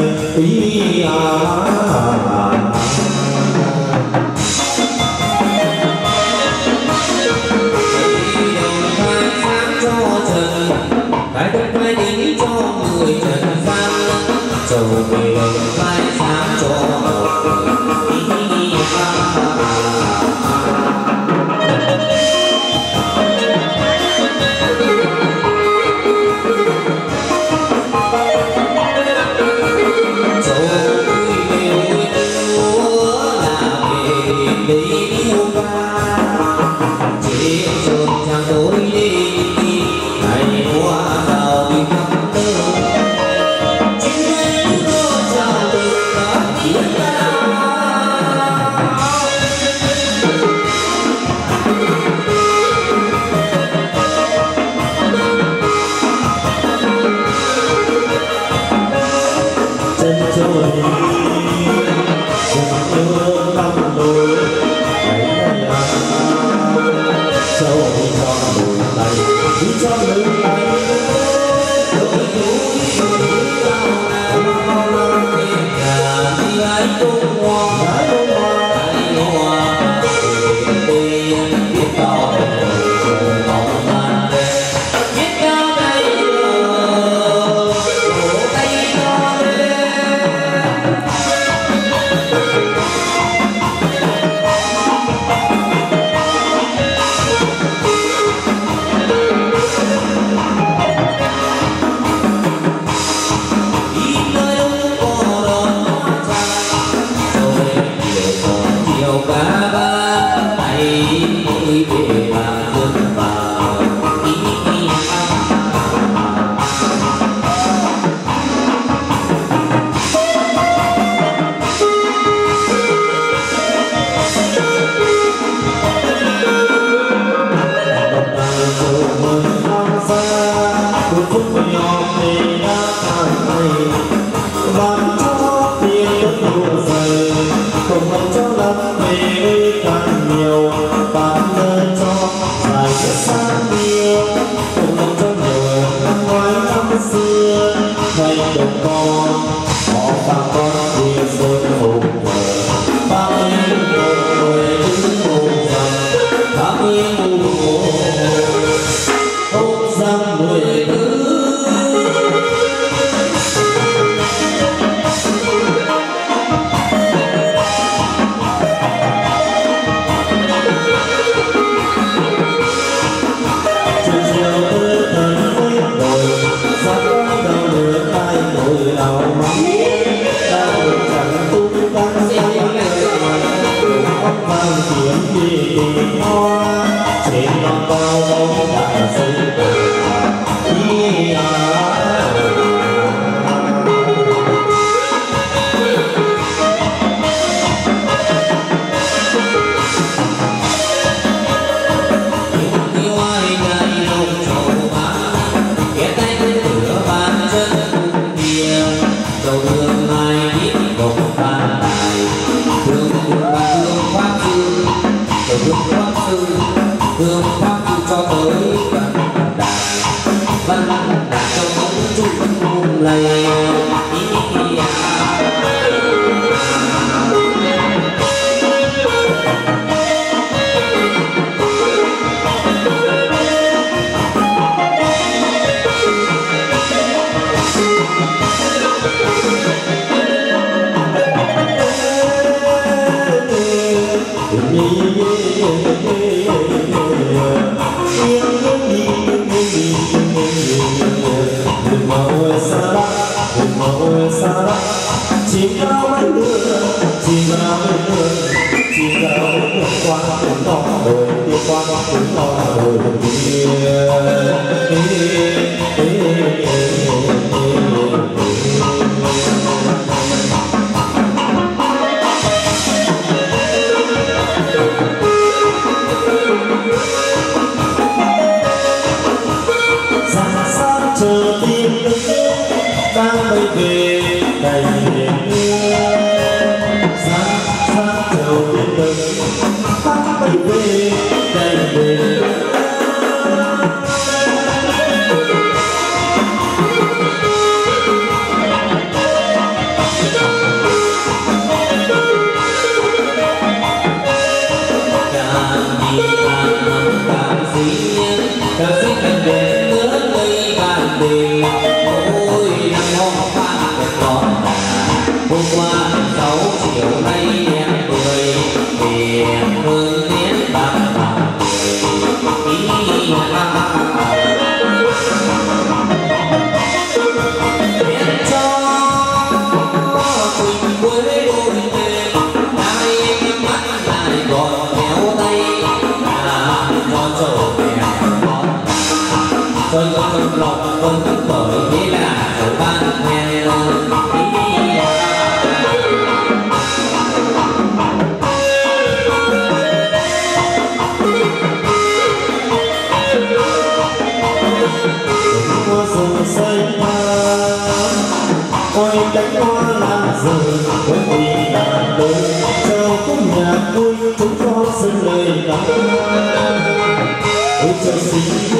Sim.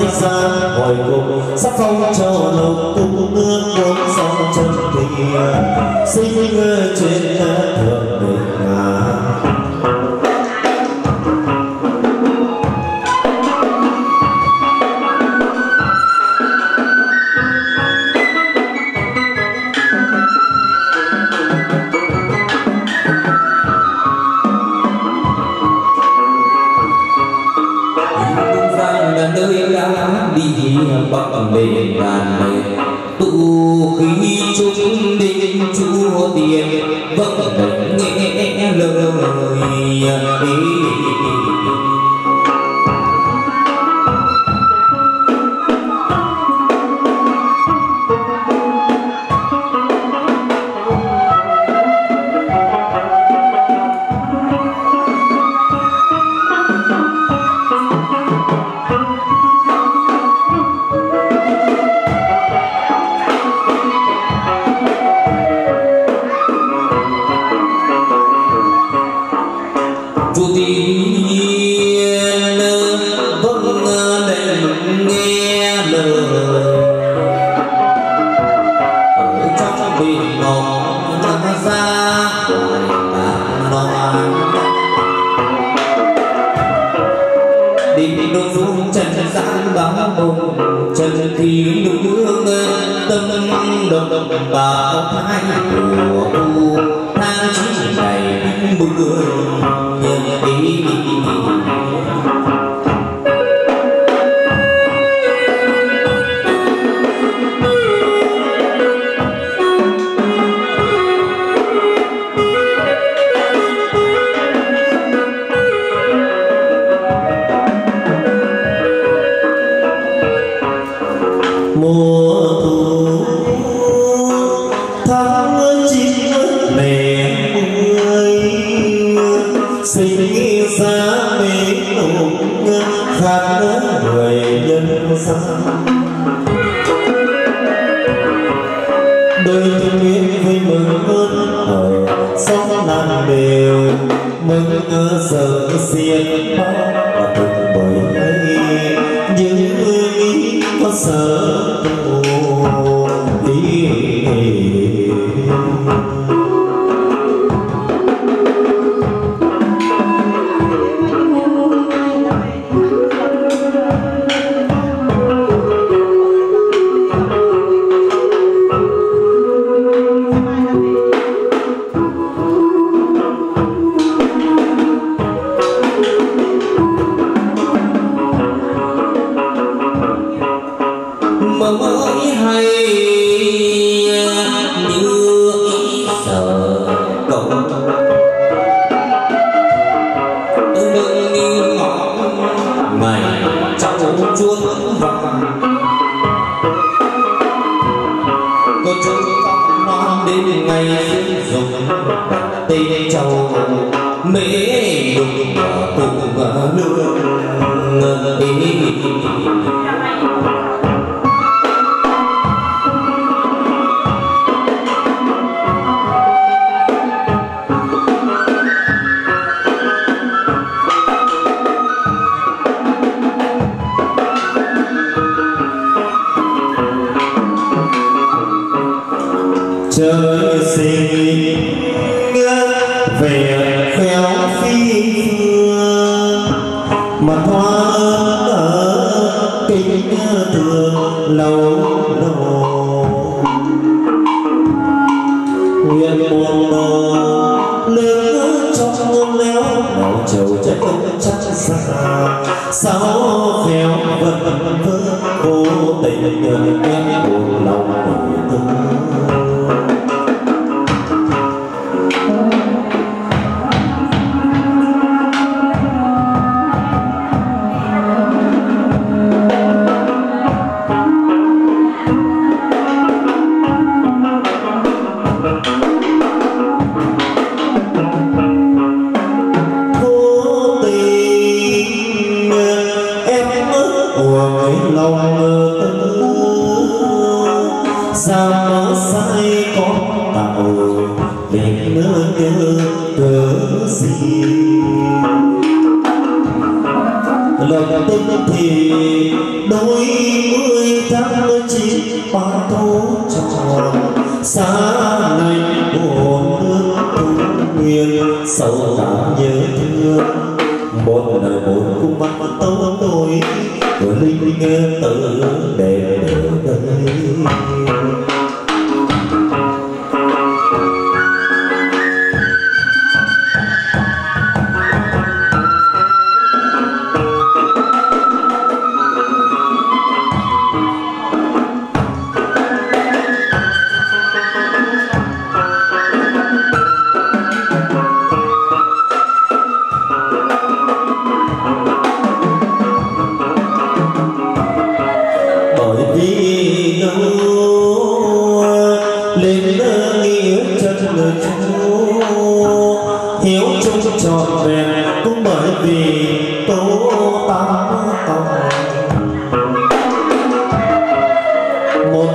thích ra hồi cùng sắc phong cho lộc cung nước cuốn sông chân thìa sinh trên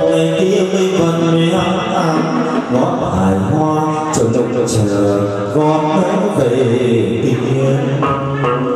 ngày kia mới vẫn hát am ngõ bài hoa chờ trông chờ gót về tình yêu